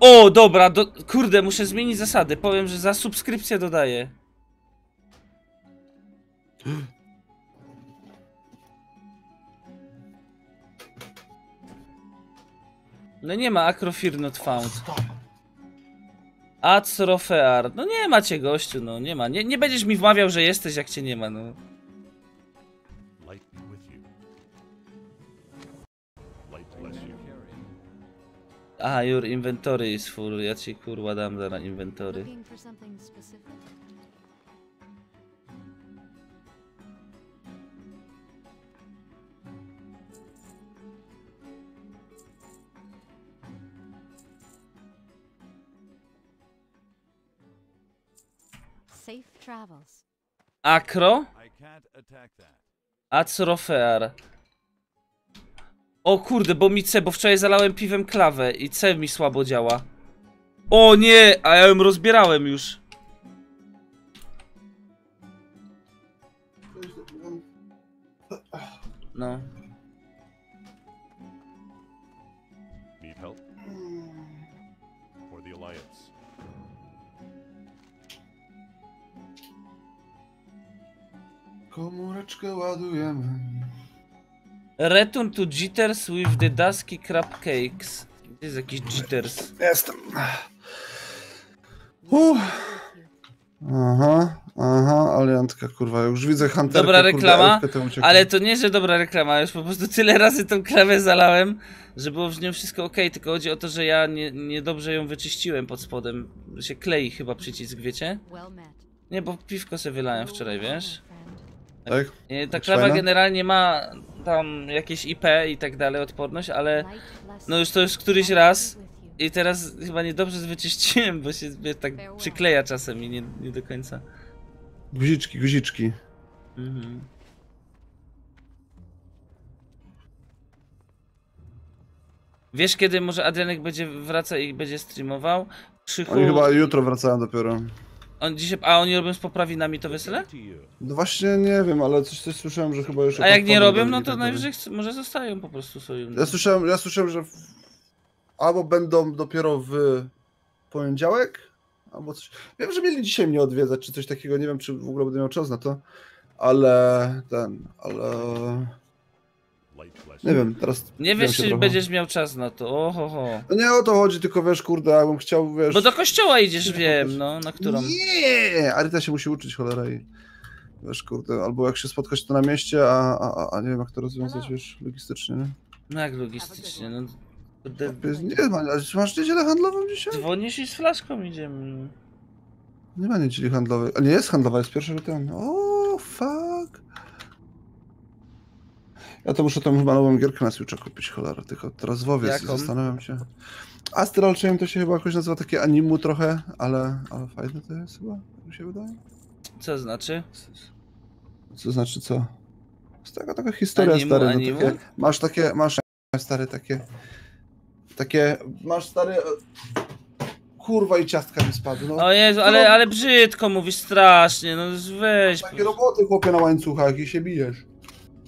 O, dobra, do... kurde, muszę zmienić zasady. Powiem, że za subskrypcję dodaję. No nie ma Acrofir not found. Acrofear. No nie macie gościu, no nie ma. Nie, nie będziesz mi wmawiał, że jesteś jak cię nie ma, no. Light be with you. Light bless you. Aha, your inventory is full. Ja ci kurwa dam zaraz inventory. Safe travels. Acro? I can't attack that. Acrofear. O kurde, bo mi C, bo wczoraj zalałem piwem klawę i C mi słabo działa. O nie, a ja ją rozbierałem już. No. Komóreczkę ładujemy. Return to Jitters with the Dusky Crab Cakes. Gdzie jest jakiś Jitters? Jestem. Uff. Aha, aha, aliantka, kurwa, już widzę Hunterkę, Dobra reklama, uciekam. ale to nie, że dobra reklama, już po prostu tyle razy tą klawę zalałem, że było w nią wszystko ok, tylko chodzi o to, że ja nie, niedobrze ją wyczyściłem pod spodem. Że się klei chyba przycisk, wiecie? Well met. Nie, bo piwko sobie wylałem wczoraj, wiesz? Tak? Nie, ta klawa fajna? generalnie ma tam jakieś IP i tak dalej, odporność, ale No już to już któryś raz i teraz chyba niedobrze wyczyściłem, bo się tak przykleja czasem i nie, nie do końca. Guziczki, guziczki. Mhm. Wiesz kiedy może Adrianek będzie wraca i będzie streamował? Krzychu... Oni chyba jutro wracają dopiero. On dzisiaj... A oni robią z poprawinami to wesele? No właśnie nie wiem, ale coś, coś słyszałem, że chyba już... A jak nie robią, no to tak najwyżej chc- może zostają po prostu swoim. Ja słyszałem, ja słyszałem, że w... albo będą dopiero w poniedziałek, albo coś. Wiem, że mieli dzisiaj mnie odwiedzać, czy coś takiego. Nie wiem, czy w ogóle będę miał czas na to, ale ten, ale. Nie wiem, teraz. Nie wiem wiesz, czy trochę. będziesz miał czas na to. Oho, No nie o to chodzi, tylko wiesz, kurde, jakbym chciał, wiesz. Bo do kościoła idziesz, wiem, no, na którą. Nie! Aryta się musi uczyć, cholera i. Wiesz, kurde, albo jak się spotkać to na mieście, a, a, a- a nie wiem jak to rozwiązać, wiesz, logistycznie, nie? No jak logistycznie, no. Kurde, Jest- Nie ma, masz niedzielę handlową dzisiaj? Dzwonisz i z flaszką idziemy. Nie ma niedzieli handlowej. A nie jest handlowa, jest pierwszy ten. O, fuck. Ja to muszę tam chyba nową gierkę na Switcha kupić, cholera, tylko teraz w WoWie Jaką? zastanawiam się. Astral Chain to się chyba jakoś nazywa takie animu trochę, ale, ale fajne to jest chyba, mi się wydaje. Co znaczy? Co znaczy co? Z tego taka historia Animu, stary, no animu? takie, masz takie, masz stary takie, takie, masz stary, e, kurwa i ciastka mi spadły, no. O Jezu, ale, ale brzydko mówisz strasznie, no weź. Takie roboty chłopie na łańcuchach i się bijesz.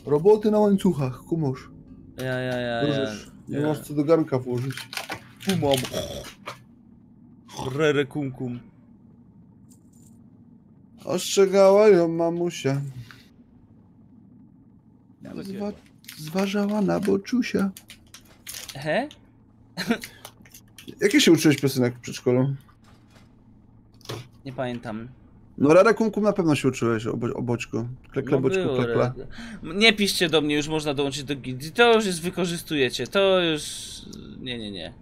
Roboty na łańcuchach, kumosz. Ja, ja, ja, ja. Różysz. Nie ja. masz co do garnka włożyć. Pumam. Rere kum kum. Ostrzegała ją mamusia. Zwa zważała na boczusia. He? [laughs] Jakie się uczyłeś piosenek w przedszkolu? Nie pamiętam. No Rara Kumkum na pewno się uczyłeś o, bo o boćku. Klekle No klekle. Rere. Nie piszcie do mnie, już można dołączyć do gildii. To już jest wykorzystujecie. To już. Nie, nie, nie.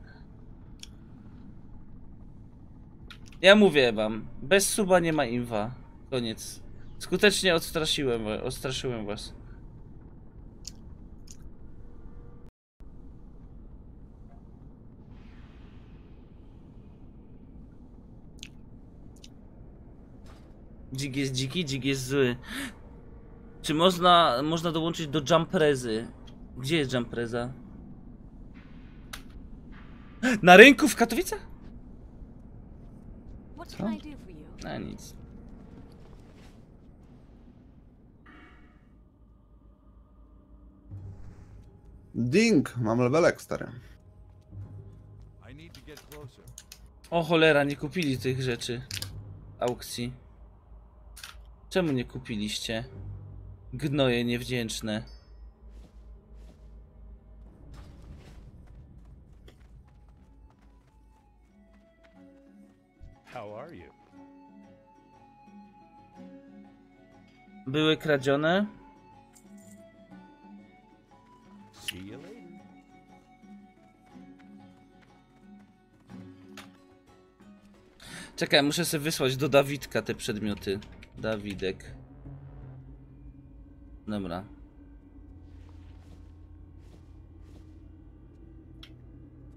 Ja mówię wam, bez suba nie ma inwa. Koniec. Skutecznie odstraszyłem, odstraszyłem was. Dzik jest dziki, dzik jest zły. Czy można, można dołączyć do jumprezy? Gdzie jest jumpreza? Na rynku w Katowicach? A nic. Ding! Mam levelek, stary. O cholera, nie kupili tych rzeczy. Aukcji. Czemu nie kupiliście? Gnoje niewdzięczne. Były kradzione? Czekaj, muszę sobie wysłać do Dawidka te przedmioty. Dawidek. Dobra.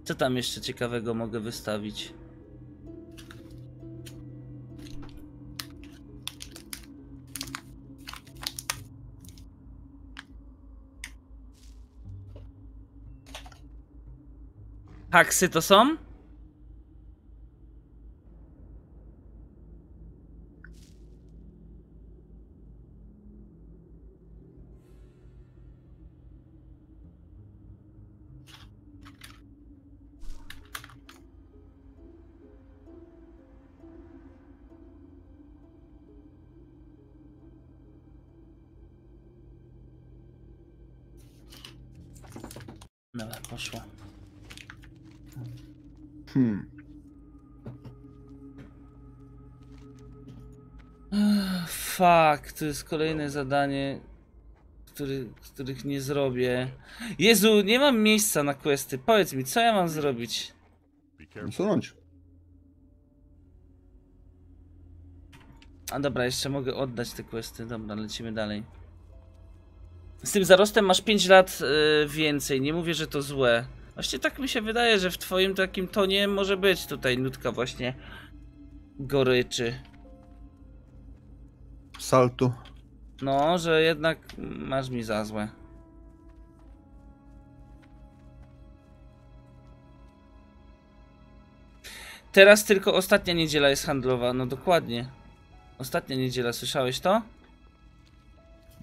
Co tam jeszcze ciekawego mogę wystawić? Haksy to są? Fuck, to jest kolejne zadanie, który, których nie zrobię. Jezu, nie mam miejsca na questy. Powiedz mi, co ja mam zrobić? Usunąć. A dobra, jeszcze mogę oddać te questy. Dobra, lecimy dalej. Z tym zarostem masz 5 lat y, więcej. Nie mówię, że to złe. Właśnie tak mi się wydaje, że w twoim takim tonie może być tutaj nutka właśnie goryczy. Saltu. No, że jednak masz mi za złe. Teraz tylko ostatnia niedziela jest handlowa, no dokładnie. Ostatnia niedziela, słyszałeś to?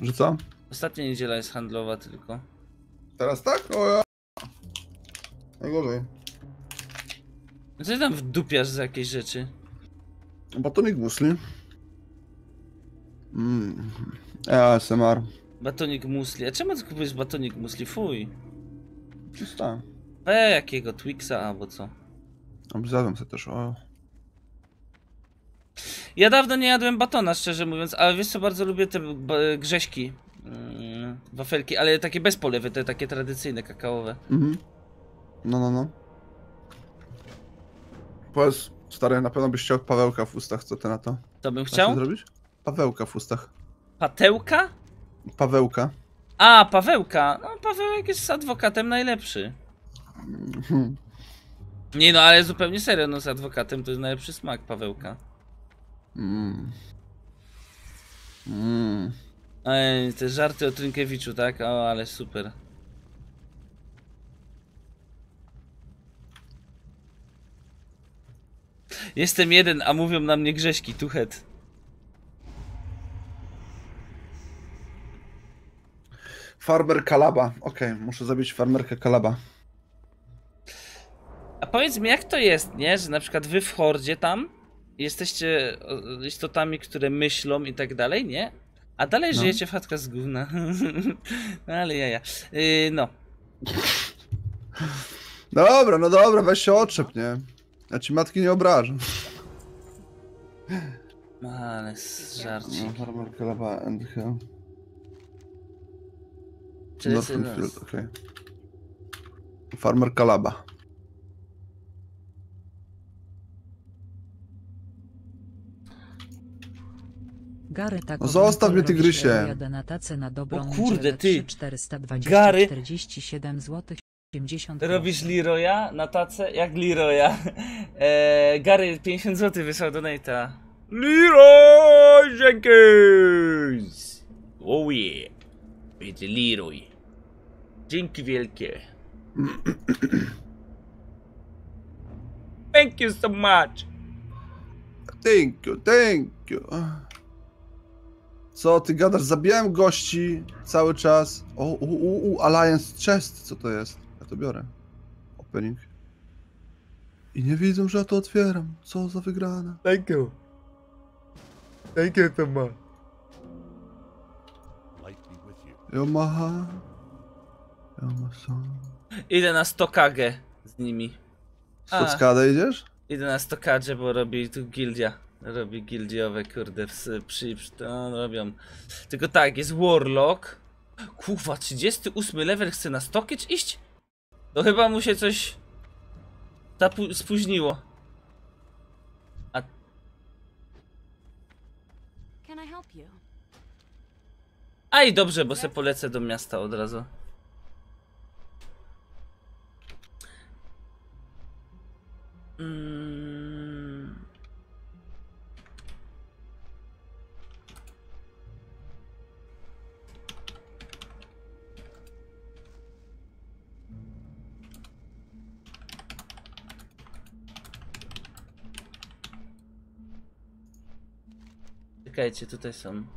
Że co? Ostatnia niedziela jest handlowa tylko. Teraz tak? O ja. Najgorzej. Co ty tam wdupiasz za jakieś rzeczy? Batonik musli. Mm. ASMR. Batonik musli. A czemu ty kupujesz batonik musli? Fuj. Czysta. E, jakiego Twixa albo co? Zjadłem sobie też, o. Ja dawno nie jadłem batona, szczerze mówiąc, ale wiesz co, bardzo lubię te grześki. Mm, wafelki, ale takie bez polewy, te takie tradycyjne, kakaowe. Mhm. No, no, no. Powiedz, stary, na pewno byś chciał Pawełka w ustach, co ty na to? To bym chciał? zrobić? Pawełka w ustach. Patełka? Pawełka. A, Pawełka. No, Pawełek jest z adwokatem najlepszy. Mhm. Nie no, ale zupełnie serio, no z adwokatem to jest najlepszy smak Pawełka. Mm. Mm. Ej, te żarty o Trynkiewiczu, tak? O, ale super. Jestem jeden, a mówią na mnie Grześki, tuchet. Farmer Kalaba. Okej, muszę zabić farmerkę Kalaba. A powiedz mi, jak to jest, nie? Że na przykład wy w hordzie tam jesteście istotami, które myślą i tak dalej, nie? A dalej No. żyjecie w chatkach z gówna. [laughs] no ale jaja. Yy, no. Dobra, no dobra, weź się otrzep, nie? Ja ci matki nie obrażę. Ale s- żarcik. No, farmer Kalaba and Hill. Czyli Northern syn- Field, okej. Farmer Kalaba. Gary tak No zostaw mnie, tygrysie. Jadę na tacę na dobrą O kurde, ty. 420, Gary. 47 zł 80 Robisz Leroya na tacę? Jak Leroya? Eee, [laughs] Gary 50 zł wysłał do Nate'a. Leroy Jenkins! Oh yeah. Będzie Leroy. Dzięki wielkie. Thank you so much. Thank you, thank you. Co ty gadasz? Zabijałem gości cały czas. O, u, u, u, Alliance Chest, co to jest? Ja to biorę. Opening. I nie widzą, że ja to otwieram. Co za wygrana. Thank you. Thank you so much. Yamaha. Yamaha. Idę na stokagę z nimi. Skadę idziesz? Idę na stokadże, bo robi tu gildia. Robi gildiowe, kurde, psy, przy, przy, robią. Tylko tak, jest Warlock. Kurwa, 38 level chce na Stokiecz iść? To chyba mu się coś spóźniło. A i dobrze, bo se polecę do miasta od razu. Mm. Czekajcie, tutaj są.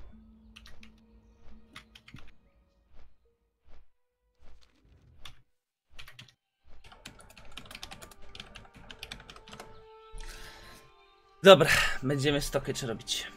Dobra, będziemy stokiecz robić.